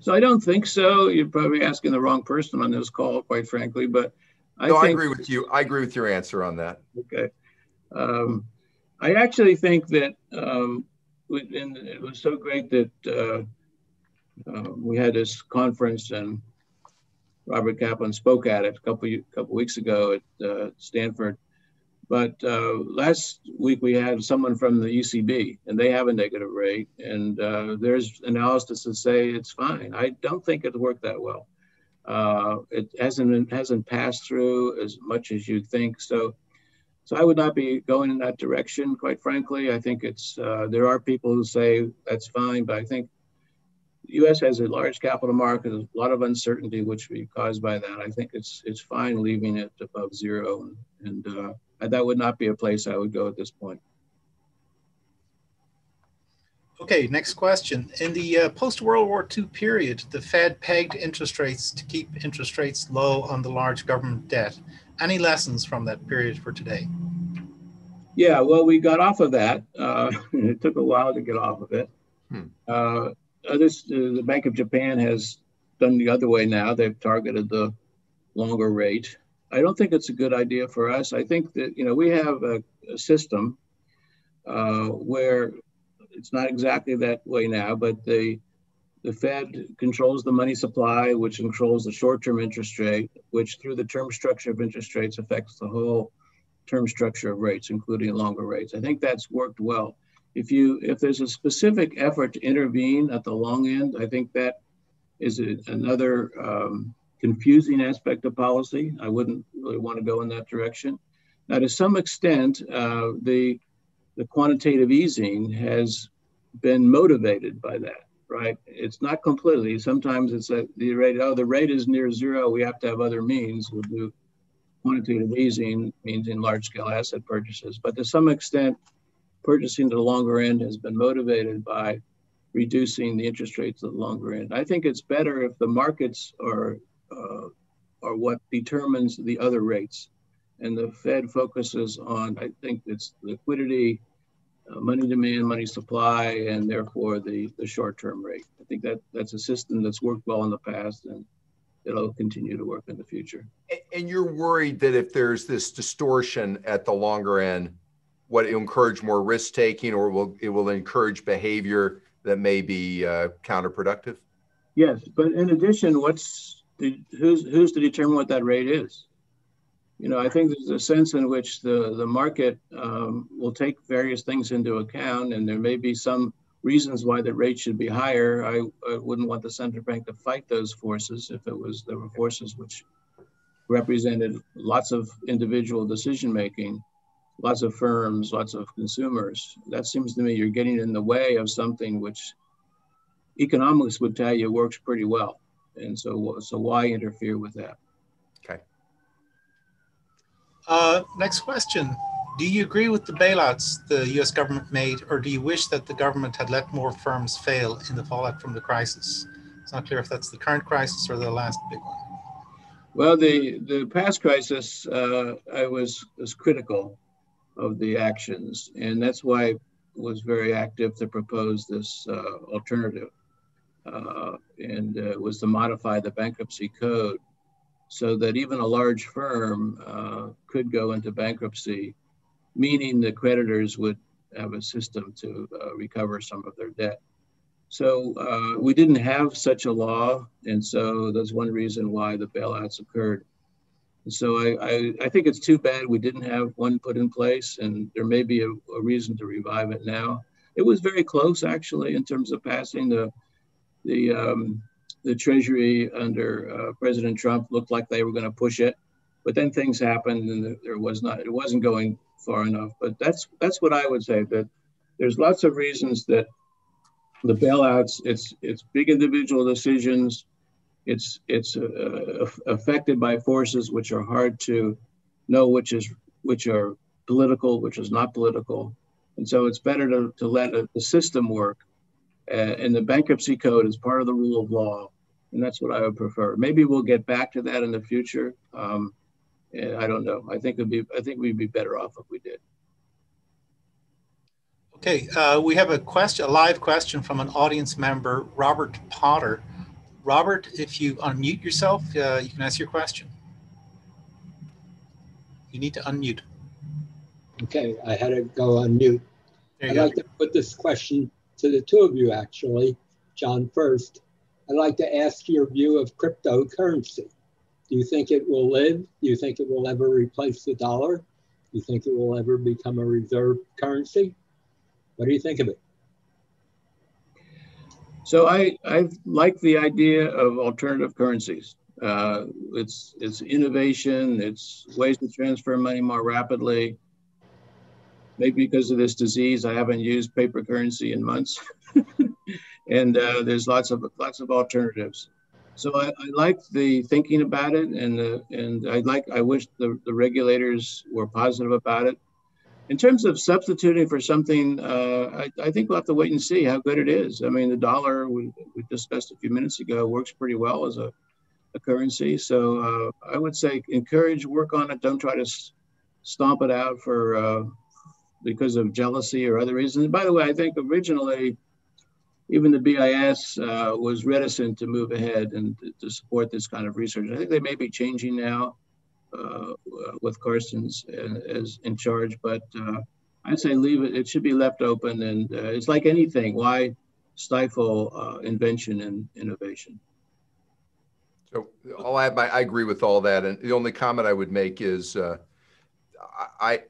So I don't think so. You're probably asking the wrong person on this call, quite frankly, but I, no, think, I agree with you. I agree with your answer on that. Okay. Um, I actually think that, um, it was so great that uh, uh, we had this conference and Robert Kaplan spoke at it a couple couple weeks ago at uh, Stanford. But uh, last week we had someone from the ECB, and they have a negative rate, and uh, there's analysis to say it's fine. I don't think it worked that well. Uh, it hasn't hasn't passed through as much as you'd think. So, so I would not be going in that direction. Quite frankly, I think it's uh, there are people who say that's fine, but I think U.S. has a large capital market, a lot of uncertainty, which will be caused by that. I think it's it's fine leaving it above zero, and, and uh, that would not be a place I would go at this point. Okay, next question. In the uh, post World War II period, the Fed pegged interest rates to keep interest rates low on the large government debt. Any lessons from that period for today? Yeah, well, we got off of that. Uh, it took a while to get off of it. Hmm. Uh, this, uh, the Bank of Japan has done the other way now. They've targeted the longer rate. I don't think it's a good idea for us. I think that you know we have a, a system uh, where it's not exactly that way now, but the the Fed controls the money supply, which controls the short-term interest rate, which through the term structure of interest rates affects the whole term structure of rates, including longer rates. I think that's worked well if you if there's a specific effort to intervene at the long end, I think that is a, another um, confusing aspect of policy. I wouldn't really want to go in that direction. Now, to some extent, uh, the the quantitative easing has been motivated by that, right? It's not completely. Sometimes it's the rate. Oh, the rate is near zero. We have to have other means. We'll do quantitative easing, means in large scale asset purchases. But to some extent, purchasing to the longer end has been motivated by reducing the interest rates at the longer end. I think it's better if the markets are uh, are what determines the other rates, and the Fed focuses on I think it's liquidity, uh, money demand, money supply, and therefore the the short term rate. I think that that's a system that's worked well in the past and it'll continue to work in the future. And you're worried that if there's this distortion at the longer end what encourage more risk taking or will it will encourage behavior that may be uh, counterproductive? Yes, but in addition, what's the, who's who's to determine what that rate is? You know, I think there's a sense in which the the market um, will take various things into account, and there may be some reasons why the rate should be higher. I, I wouldn't want the central bank to fight those forces if it was there were forces which represented lots of individual decision making, lots of firms, lots of consumers. That seems to me you're getting in the way of something which economics would tell you works pretty well. And so, so why interfere with that? Okay. Uh, next question. Do you agree with the bailouts the US government made, or do you wish that the government had let more firms fail in the fallout from the crisis? It's not clear if that's the current crisis or the last big one. Well, the, the past crisis, uh, I was, was critical of the actions, and that's why I was very active to propose this uh, alternative uh, and uh, was to modify the bankruptcy code so that even a large firm uh, could go into bankruptcy, meaning the creditors would have a system to recover some of their debt. So uh, we didn't have such a law, and so that's one reason why the bailouts occurred. So I, I, I, think it's too bad we didn't have one put in place, and there may be a, a reason to revive it now. It was very close, actually, in terms of passing the the um, the Treasury under uh, President Trump looked like they were going to push it, but then things happened and there was not. It wasn't going far enough. But that's that's what I would say. That there's lots of reasons that the bailouts. It's it's big individual decisions. It's it's uh, affected by forces which are hard to know which is which are political, which is not political, and so it's better to, to let a, the system work uh, and the bankruptcy code is part of the rule of law. And that's what I would prefer. Maybe we'll get back to that in the future. Um, I don't know. I think it'd be. I think we'd be better off if we did. Okay, uh, we have a question, a live question from an audience member, Robert Potter. Robert, if you unmute yourself, uh, you can ask your question. You need to unmute. Okay, I had to go on mute. I'd go. like to put this question to the two of you, actually. John, first, I'd like to ask your view of cryptocurrency. Do you think it will live? Do you think it will ever replace the dollar? Do you think it will ever become a reserve currency? What do you think of it? So I, I like the idea of alternative currencies. Uh, it's, it's innovation, it's ways to transfer money more rapidly, maybe because of this disease, I haven't used paper currency in months. and uh, there's lots of lots of alternatives. So I, I like the thinking about it, and the, and I like I wish the, the regulators were positive about it. In terms of substituting for something, uh, I, I, think we'll have to wait and see how good it is. I mean, the dollar we, we discussed a few minutes ago works pretty well as a, a currency. So uh, I would say encourage, work on it. Don't try to stomp it out for uh, because of jealousy or other reasons. by the way, I think originally, even the BIS uh, was reticent to move ahead and to support this kind of research. I think they may be changing now with Carstens uh, as in charge, but uh, I'd say leave it. It should be left open, and uh, it's like anything. Why stifle uh, invention and innovation? So add my, I agree with all that. And the only comment I would make is uh, I,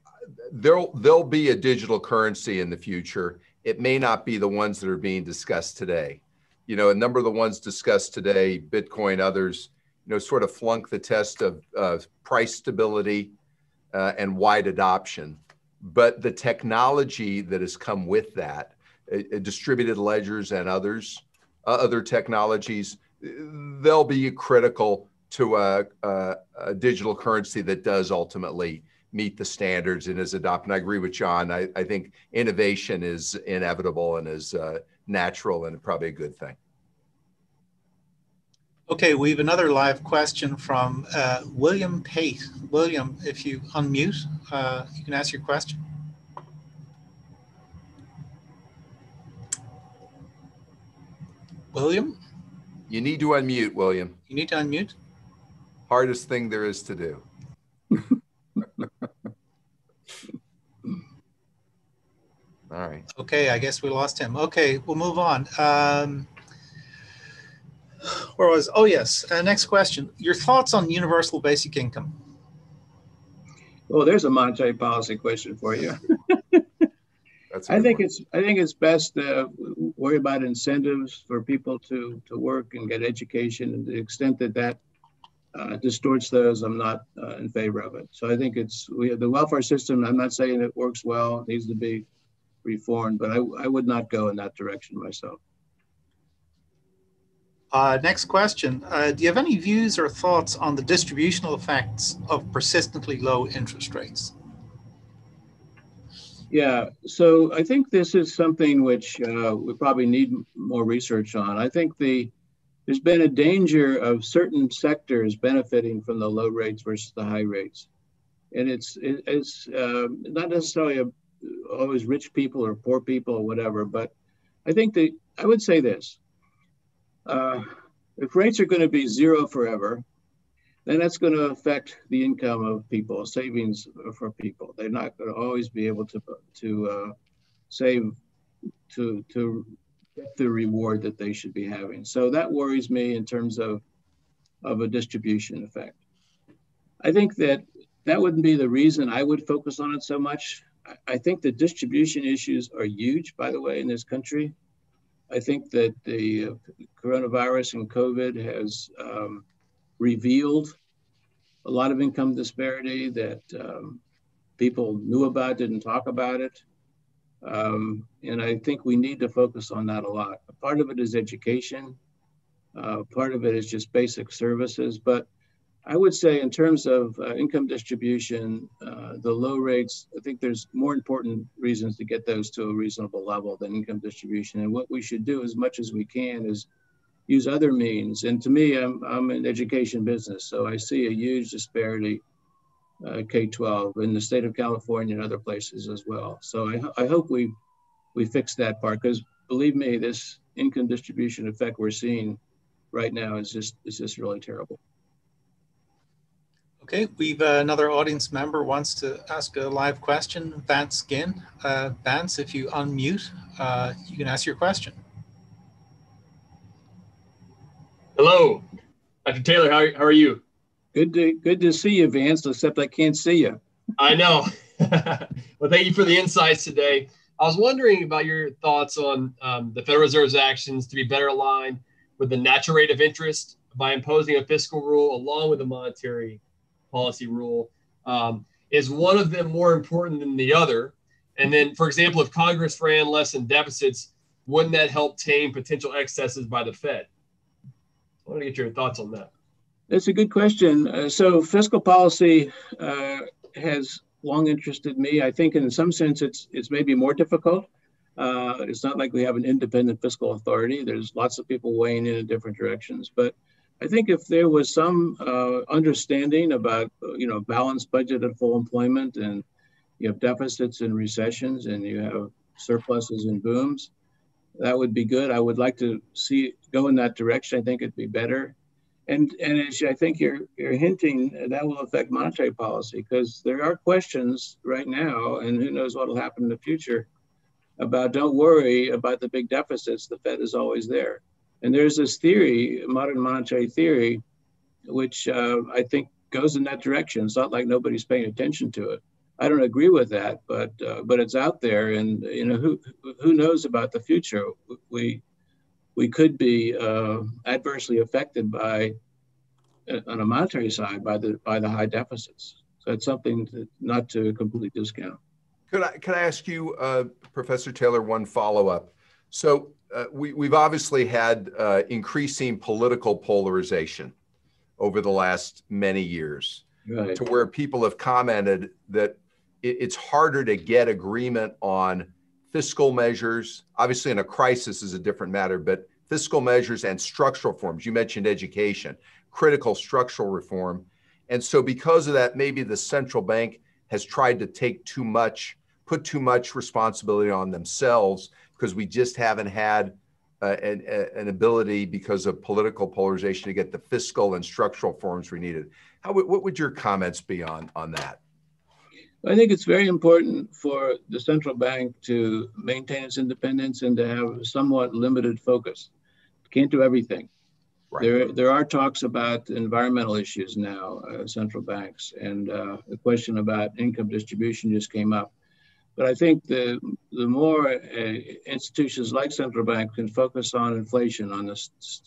there'll there'll be a digital currency in the future. It may not be the ones that are being discussed today. You know, a number of the ones discussed today, Bitcoin, others, you know, sort of flunk the test of uh, price stability uh, and wide adoption. But the technology that has come with that, uh, uh distributed ledgers and others, uh, other technologies, they'll be critical to a, a, a digital currency that does ultimately meet the standards and is adopted. And I agree with John. I, I think innovation is inevitable and is uh, natural and probably a good thing. Okay, we have another live question from uh, William Pate. William, if you unmute, uh, you can ask your question. William? You need to unmute, William. You need to unmute. Hardest thing there is to do. All right. Okay, I guess we lost him. Okay, we'll move on. Um, Where was? Oh yes. Uh, next question. Your thoughts on universal basic income? Well, there's a monetary policy question for you. I think one. it's I think it's best to worry about incentives for people to to work and get education, and to the extent that that uh, distorts those, I'm not uh, in favor of it. So I think it's we have the welfare system. I'm not saying it works well; it needs to be reformed, but I, I would not go in that direction myself. Uh, next question. Uh, do you have any views or thoughts on the distributional effects of persistently low interest rates? Yeah, so I think this is something which uh, we probably need more research on. I think the there's been a danger of certain sectors benefiting from the low rates versus the high rates, and it's it, it's uh, not necessarily a, always rich people or poor people or whatever. But I think that I would say this: uh, if rates are going to be zero forever, then that's going to affect the income of people, savings for people. They're not going to always be able to to uh, save to to get the reward that they should be having. So that worries me in terms of of a distribution effect. I think that that wouldn't be the reason I would focus on it so much. I think the distribution issues are huge, by the way, in this country. I think that the uh, coronavirus and COVID has um, revealed a lot of income disparity that um, people knew about, didn't talk about it. Um, and I think we need to focus on that a lot. Part of it is education. Uh, part of it is just basic services. But I would say, in terms of uh, income distribution, uh, the low rates, I think there's more important reasons to get those to a reasonable level than income distribution. And what we should do as much as we can is use other means. And to me, I'm, I'm in education business, so I see a huge disparity uh, K-12 in the state of California and other places as well. So I, I hope we we fix that part because believe me, this income distribution effect we're seeing right now is just is just really terrible. Okay, we've uh, another audience member wants to ask a live question. Vance Ginn. Uh, Vance, if you unmute, uh, you can ask your question. Hello, Dr. Taylor. How, how are you? Good to good to see you, Vance. Except I can't see you. I know. well, thank you for the insights today. I was wondering about your thoughts on um, the Federal Reserve's actions to be better aligned with the natural rate of interest by imposing a fiscal rule along with a monetary policy rule. Um, is one of them more important than the other? And then, for example, if Congress ran less in deficits, wouldn't that help tame potential excesses by the Fed? I want to get your thoughts on that. That's a good question. Uh, so, fiscal policy uh, has long interested me. I think, in some sense, it's it's maybe more difficult. Uh, it's not like we have an independent fiscal authority. There's lots of people weighing in in different directions, but I think if there was some uh, understanding about, you know, balanced budget and full employment, and you have deficits and recessions, and you have surpluses and booms, that would be good. I would like to see go in that direction. I think it'd be better. And and as I think you're you're hinting, that will affect monetary policy because there are questions right now, and who knows what will happen in the future. About don't worry about the big deficits. The Fed is always there. And there's this theory, modern monetary theory, which uh, I think goes in that direction. It's not like nobody's paying attention to it. I don't agree with that, but uh, but it's out there, and you know who who knows about the future? We we could be uh, adversely affected by uh, on a monetary side by the by the high deficits. So it's something to, not to completely discount. Could I could I ask you, uh, Professor Taylor, one follow up? So uh, we, we've obviously had uh, increasing political polarization over the last many years right. to where people have commented that it, it's harder to get agreement on fiscal measures. Obviously, in a crisis is a different matter, but fiscal measures and structural reforms. You mentioned education, critical structural reform. And so, because of that, maybe the central bank has tried to take too much, put too much responsibility on themselves because we just haven't had uh, an, an, ability because of political polarization to get the fiscal and structural reforms we needed. How, what would your comments be on, on that? I think it's very important for the central bank to maintain its independence and to have somewhat limited focus. Can't do everything. Right. There, there are talks about environmental issues now, uh, central banks, and uh, the question about income distribution just came up. But I think the the more uh, institutions like central banks can focus on inflation, on the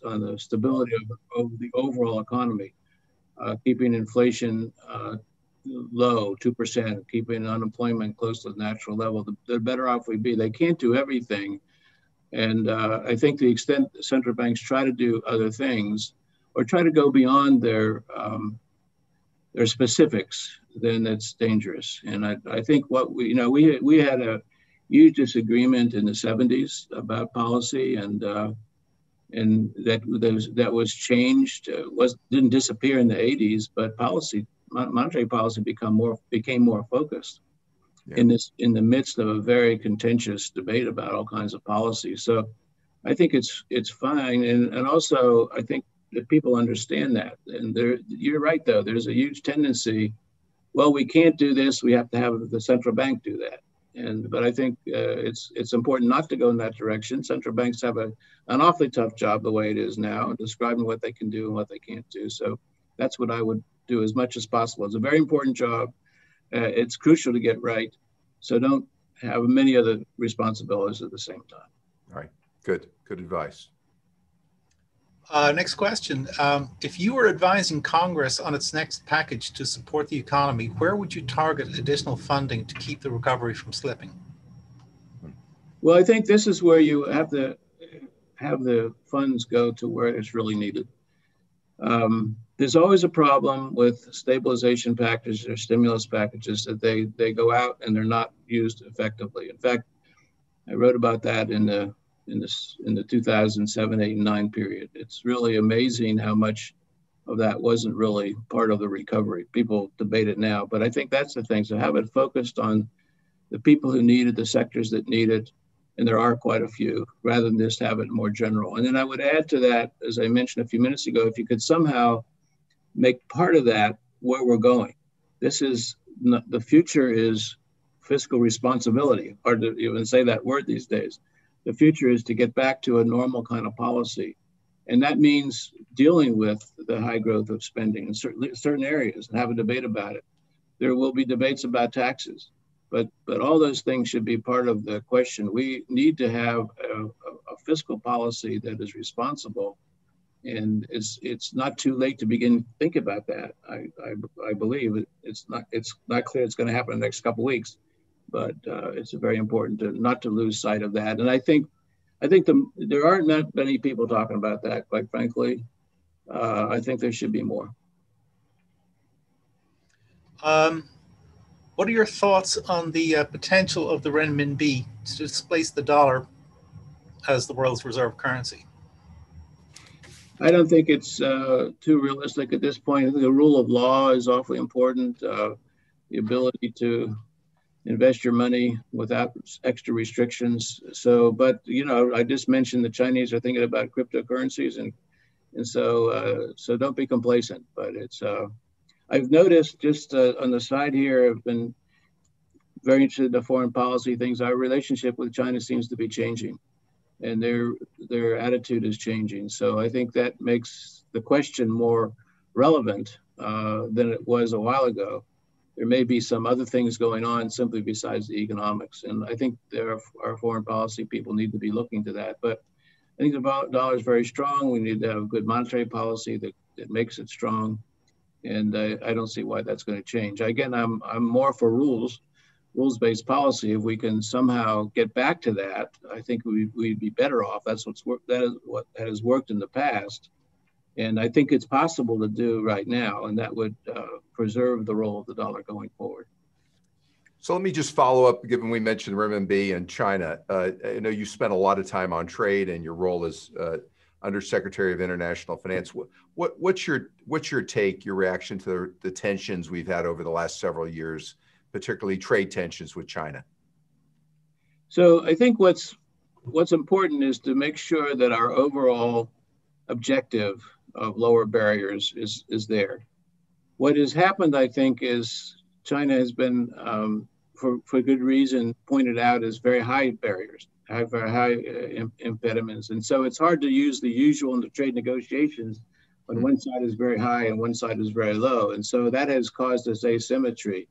on the stability of, of the overall economy, uh, keeping inflation uh, low, two percent, keeping unemployment close to the natural level, the, the, better off we'd be. They can't do everything, and uh, I think the extent central banks try to do other things or try to go beyond their um, their specifics then it's dangerous. And I, I think what we, you know, we, we had a huge disagreement in the 70s about policy and, uh, and that, that was, that was changed, uh, was, didn't disappear in the 80s, but policy, monetary policy become more, became more focused. Yeah. in this in the midst of a very contentious debate about all kinds of policies. So I think it's it's fine, and and also I think that people understand that. And there, you're right though. There's a huge tendency well, we can't do this. We have to have the central bank do that. And but I think uh, it's it's important not to go in that direction. Central banks have a an awfully tough job the way it is now, describing what they can do and what they can't do. So that's what I would do as much as possible. It's a very important job. Uh, it's crucial to get right. So don't have many other responsibilities at the same time. All right. Good. Good advice. Uh, next question. Um, if you were advising Congress on its next package to support the economy, where would you target additional funding to keep the recovery from slipping? Well, I think this is where you have to have the funds go to where it's really needed. Um, there's always a problem with stabilization packages or stimulus packages that they, they go out and they're not used effectively. In fact, I wrote about that in the in this in the 2007, 8, and 9 period. It's really amazing how much of that wasn't really part of the recovery. People debate it now, but I think that's the thing. So have it focused on the people who need it, the sectors that need it, and there are quite a few, rather than just have it more general. And then I would add to that, as I mentioned a few minutes ago, if you could somehow make part of that where we're going. This is the future is fiscal responsibility. Hard to even say that word these days the future is to get back to a normal kind of policy. And that means dealing with the high growth of spending in certain, certain areas and have a debate about it. There will be debates about taxes, but, but all those things should be part of the question. We need to have a, a fiscal policy that is responsible. And it's, it's not too late to begin to think about that. I, I, I believe it's not, it's not clear it's going to happen in the next couple weeks but uh, it's very important to not to lose sight of that. And I think, I think the, there aren't that many people talking about that. Quite frankly, uh, I think there should be more. Um, what are your thoughts on the uh, potential of the renminbi to displace the dollar as the world's reserve currency? I don't think it's uh, too realistic at this point. The rule of law is awfully important. Uh, the ability to invest your money without extra restrictions. So, but you know, I just mentioned the Chinese are thinking about cryptocurrencies, and and so uh, so don't be complacent. But it's uh, I've noticed just uh, on the side here, I've been very interested in the foreign policy things. Our relationship with China seems to be changing, and their their attitude is changing. So I think that makes the question more relevant uh, than it was a while ago there may be some other things going on simply besides the economics. And I think there are, our foreign policy people need to be looking to that. But I think the dollar is very strong. We need to have a good monetary policy that, that makes it strong. And I, I don't see why that's going to change. Again, I'm, I'm more for rules, rules-based policy. If we can somehow get back to that, I think we, we'd be better off. That's what's worked. That is what that has worked in the past. And I think it's possible to do right now, and that would uh, preserve the role of the dollar going forward. So let me just follow up, given we mentioned RMB and China. Uh, I know you spent a lot of time on trade and your role as uh, Undersecretary of International Finance. What, what, what's your what's your take, your reaction to the, the tensions we've had over the last several years, particularly trade tensions with China? So I think what's what's important is to make sure that our overall objective of lower barriers is, is there. What has happened, I think, is China has been, um, for, for good reason, pointed out as very high barriers, have high uh, impediments. And so it's hard to use the usual in the trade negotiations when mm-hmm. one side is very high and one side is very low. And so that has caused this asymmetry.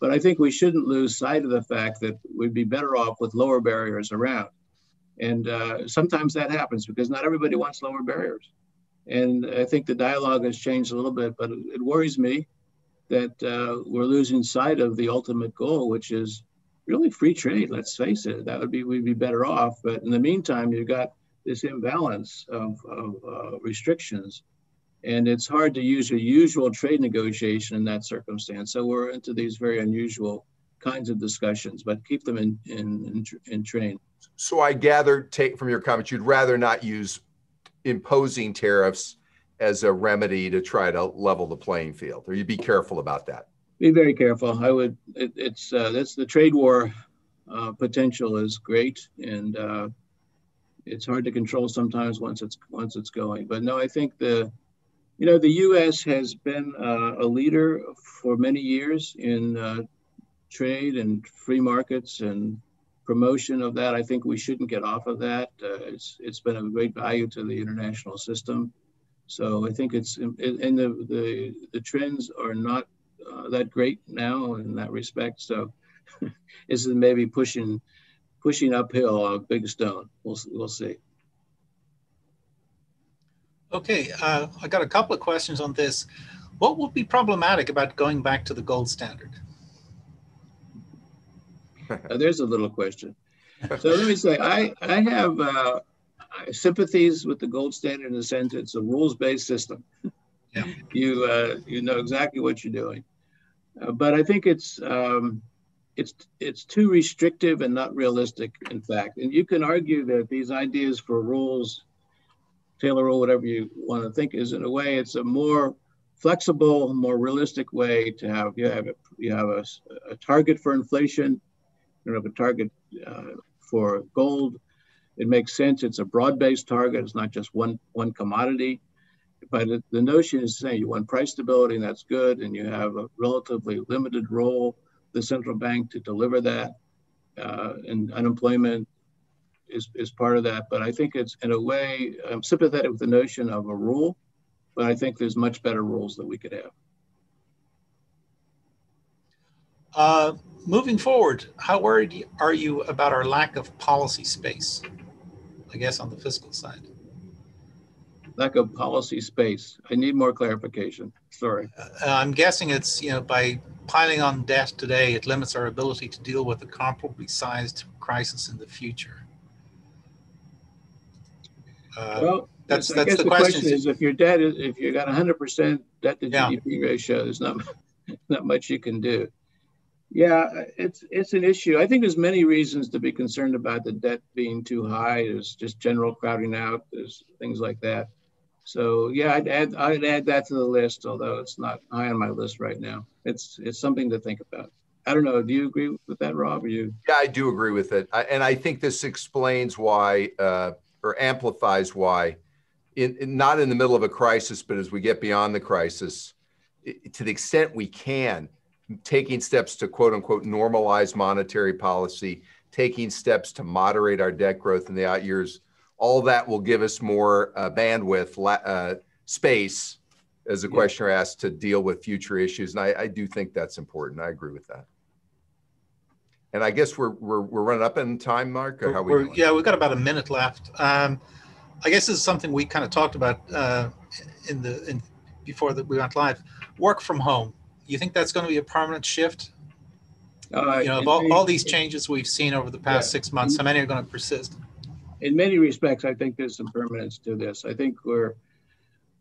But I think we shouldn't lose sight of the fact that we'd be better off with lower barriers around. And uh, sometimes that happens because not everybody wants lower barriers. And I think the dialogue has changed a little bit, but it worries me that uh, we're losing sight of the ultimate goal, which is really free trade. Let's face it, that would be we'd be better off. But in the meantime, you've got this imbalance of, of uh, restrictions, and it's hard to use your usual trade negotiation in that circumstance. So we're into these very unusual kinds of discussions, but keep them in in in, in train. So I gather, take from your comments, you'd rather not use imposing tariffs as a remedy to try to level the playing field, or you'd be careful about that. Be very careful. I would. It, it's uh, that's the trade war uh, potential is great, and uh, it's hard to control sometimes once it's once it's going. But no, I think the you know the U.S. has been uh, a leader for many years in uh, trade and free markets and promotion of that. I think we shouldn't get off of that. Uh, it's it's been of great value to the international system. So I think it's and the the, the trends are not uh, that great now in that respect. So this is maybe pushing pushing uphill a big stone. We'll we'll see. Okay, uh, I got a couple of questions on this. What would be problematic about going back to the gold standard? Uh, there's a little question. So let me say, I, I have uh, sympathies with the gold standard in the sense it's a rules-based system. Yeah. you uh, you know exactly what you're doing, uh, but I think it's um, it's it's too restrictive and not realistic. In fact, and you can argue that these ideas for rules, Taylor rule, whatever you want to think, is in a way it's a more flexible, more realistic way to have you have a, you have a, a target for inflation you a target uh, for gold. It makes sense. It's a broad-based target. It's not just one one commodity. But it, the notion is saying you want price stability, and that's good, and you have a relatively limited role, the central bank, to deliver that. Uh, and unemployment is, is part of that. But I think it's, in a way, I'm sympathetic with the notion of a rule, but I think there's much better rules that we could have. Uh, moving forward, how worried are you about our lack of policy space? I guess on the fiscal side. Lack of policy space. I need more clarification. Sorry. Uh, I'm guessing it's, you know, by piling on debt today, it limits our ability to deal with a comparably sized crisis in the future. Uh, well, that's that's, that's the, the question. question. Is if your debt is if you got 100% debt to yeah. GDP ratio, there's not not much you can do. Yeah, it's it's an issue. I think there's many reasons to be concerned about the debt being too high. There's just general crowding out. There's things like that. So yeah, I'd add I'd add that to the list, although it's not high on my list right now. It's it's something to think about. I don't know. Do you agree with that, Rob? You? Yeah, I do agree with it, I, and I think this explains why, uh, or amplifies why, in, in, not in the middle of a crisis, but as we get beyond the crisis, to the extent we can, taking steps to quote unquote normalize monetary policy, taking steps to moderate our debt growth in the out years, all that will give us more uh, bandwidth, uh, space, as the yeah. questioner asked, to deal with future issues. And I, I, do think that's important. I agree with that. And I guess we're we're, we're running up in time, Mark. Or how we? yeah, we've got about a minute left. Um, I guess this is something we kind of talked about uh, in the in before that we went live. Work from home you think that's going to be a permanent shift? Uh, you know, of all, all, these changes we've seen over the past yeah. six months, how many are going to persist? In many respects, I think there's some permanence to this. I think we're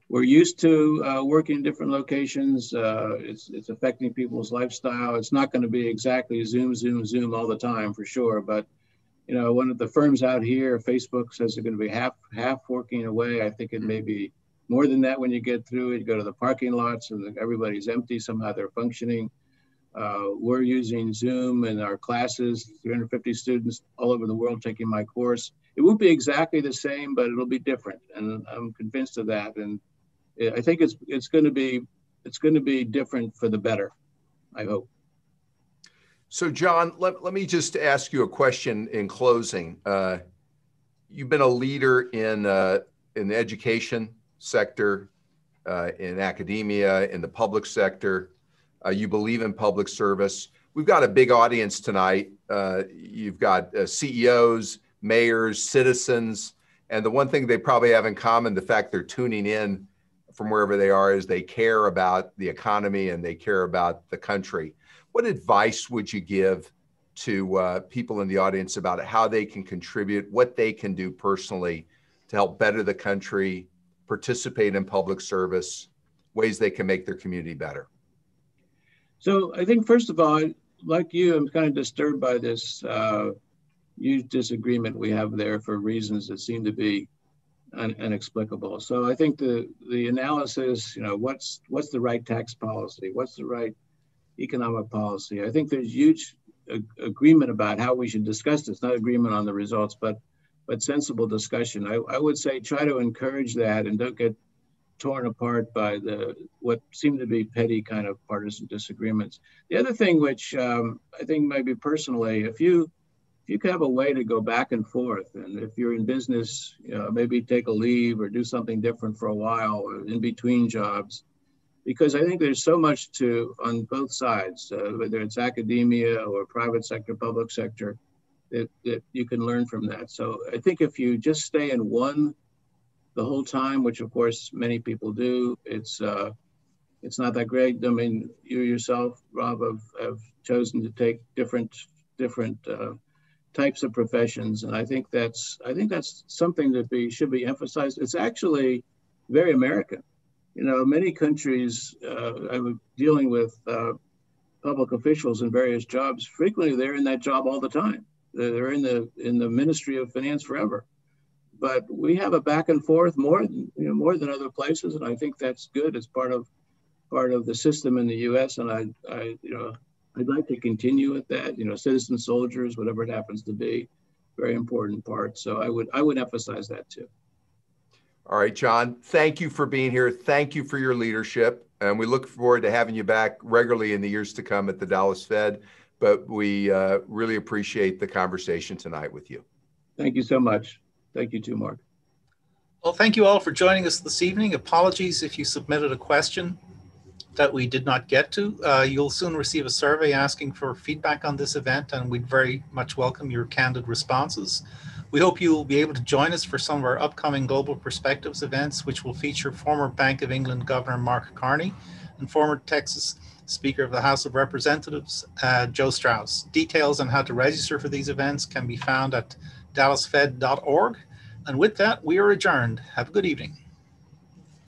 we're used to uh, working in different locations. Uh, it's it's affecting people's lifestyle. It's not going to be exactly Zoom, Zoom, Zoom all the time for sure. But you know, one of the firms out here, Facebook says they're going to be half half working away. I think it may be more than that, when you get through it, you go to the parking lots and everybody's empty. Somehow they're functioning. Uh, we're using Zoom in our classes, 350 students all over the world taking my course. It won't be exactly the same, but it'll be different. And I'm convinced of that. And I think it's, it's going to be, it's going to be different for the better, I hope. So, John, let, let me just ask you a question in closing. Uh, you've been a leader in, uh, in education sector, uh, in academia, in the public sector. Uh, you believe in public service. We've got a big audience tonight. Uh, you've got uh, CEOs, mayors, citizens, and the one thing they probably have in common, the fact they're tuning in from wherever they are, is they care about the economy and they care about the country. What advice would you give to uh, people in the audience about how they can contribute, what they can do personally to help better the country, participate in public service, ways they can make their community better? So I think first of all, like you, I'm kind of disturbed by this uh, huge disagreement we have there for reasons that seem to be un- inexplicable. So I think the the analysis, you know, what's what's the right tax policy? What's the right economic policy? I think there's huge a- agreement about how we should discuss this. Not agreement on the results, but but sensible discussion. I, I would say try to encourage that and don't get torn apart by the what seem to be petty kind of partisan disagreements. The other thing, which um, I think maybe personally, if you if you have a way to go back and forth, and if you're in business, you know, maybe take a leave or do something different for a while in between jobs, because I think there's so much to on both sides, uh, whether it's academia or private sector, public sector, that, that you can learn from that. So I think if you just stay in one the whole time, which of course many people do. It's uh, it's not that great. I mean, you yourself, Rob, have, have chosen to take different different uh, types of professions, and I think that's I think that's something that be should be emphasized. It's actually very American. You know, many countries uh, I'm dealing with uh, public officials in various jobs. Frequently, they're in that job all the time. They're in the in the Ministry of Finance forever but we have a back and forth more than you know more than other places, and I think that's good. It's part of part of the system in the U.S. and I, I you know I'd like to continue with that. You know, citizen soldiers, whatever it happens to be, very important part. So I would I would emphasize that too. All right, John. Thank you for being here. Thank you for your leadership, and we look forward to having you back regularly in the years to come at the Dallas Fed. But we uh, really appreciate the conversation tonight with you. Thank you so much. Thank you too, Mark. Well, thank you all for joining us this evening. Apologies if you submitted a question that we did not get to. Uh, you'll soon receive a survey asking for feedback on this event, and we'd very much welcome your candid responses. We hope you will be able to join us for some of our upcoming Global Perspectives events, which will feature former Bank of England Governor Mark Carney and former Texas Speaker of the House of Representatives, uh, Joe Straus. Details on how to register for these events can be found at dallasfed.org. And with that, we are adjourned. Have a good evening.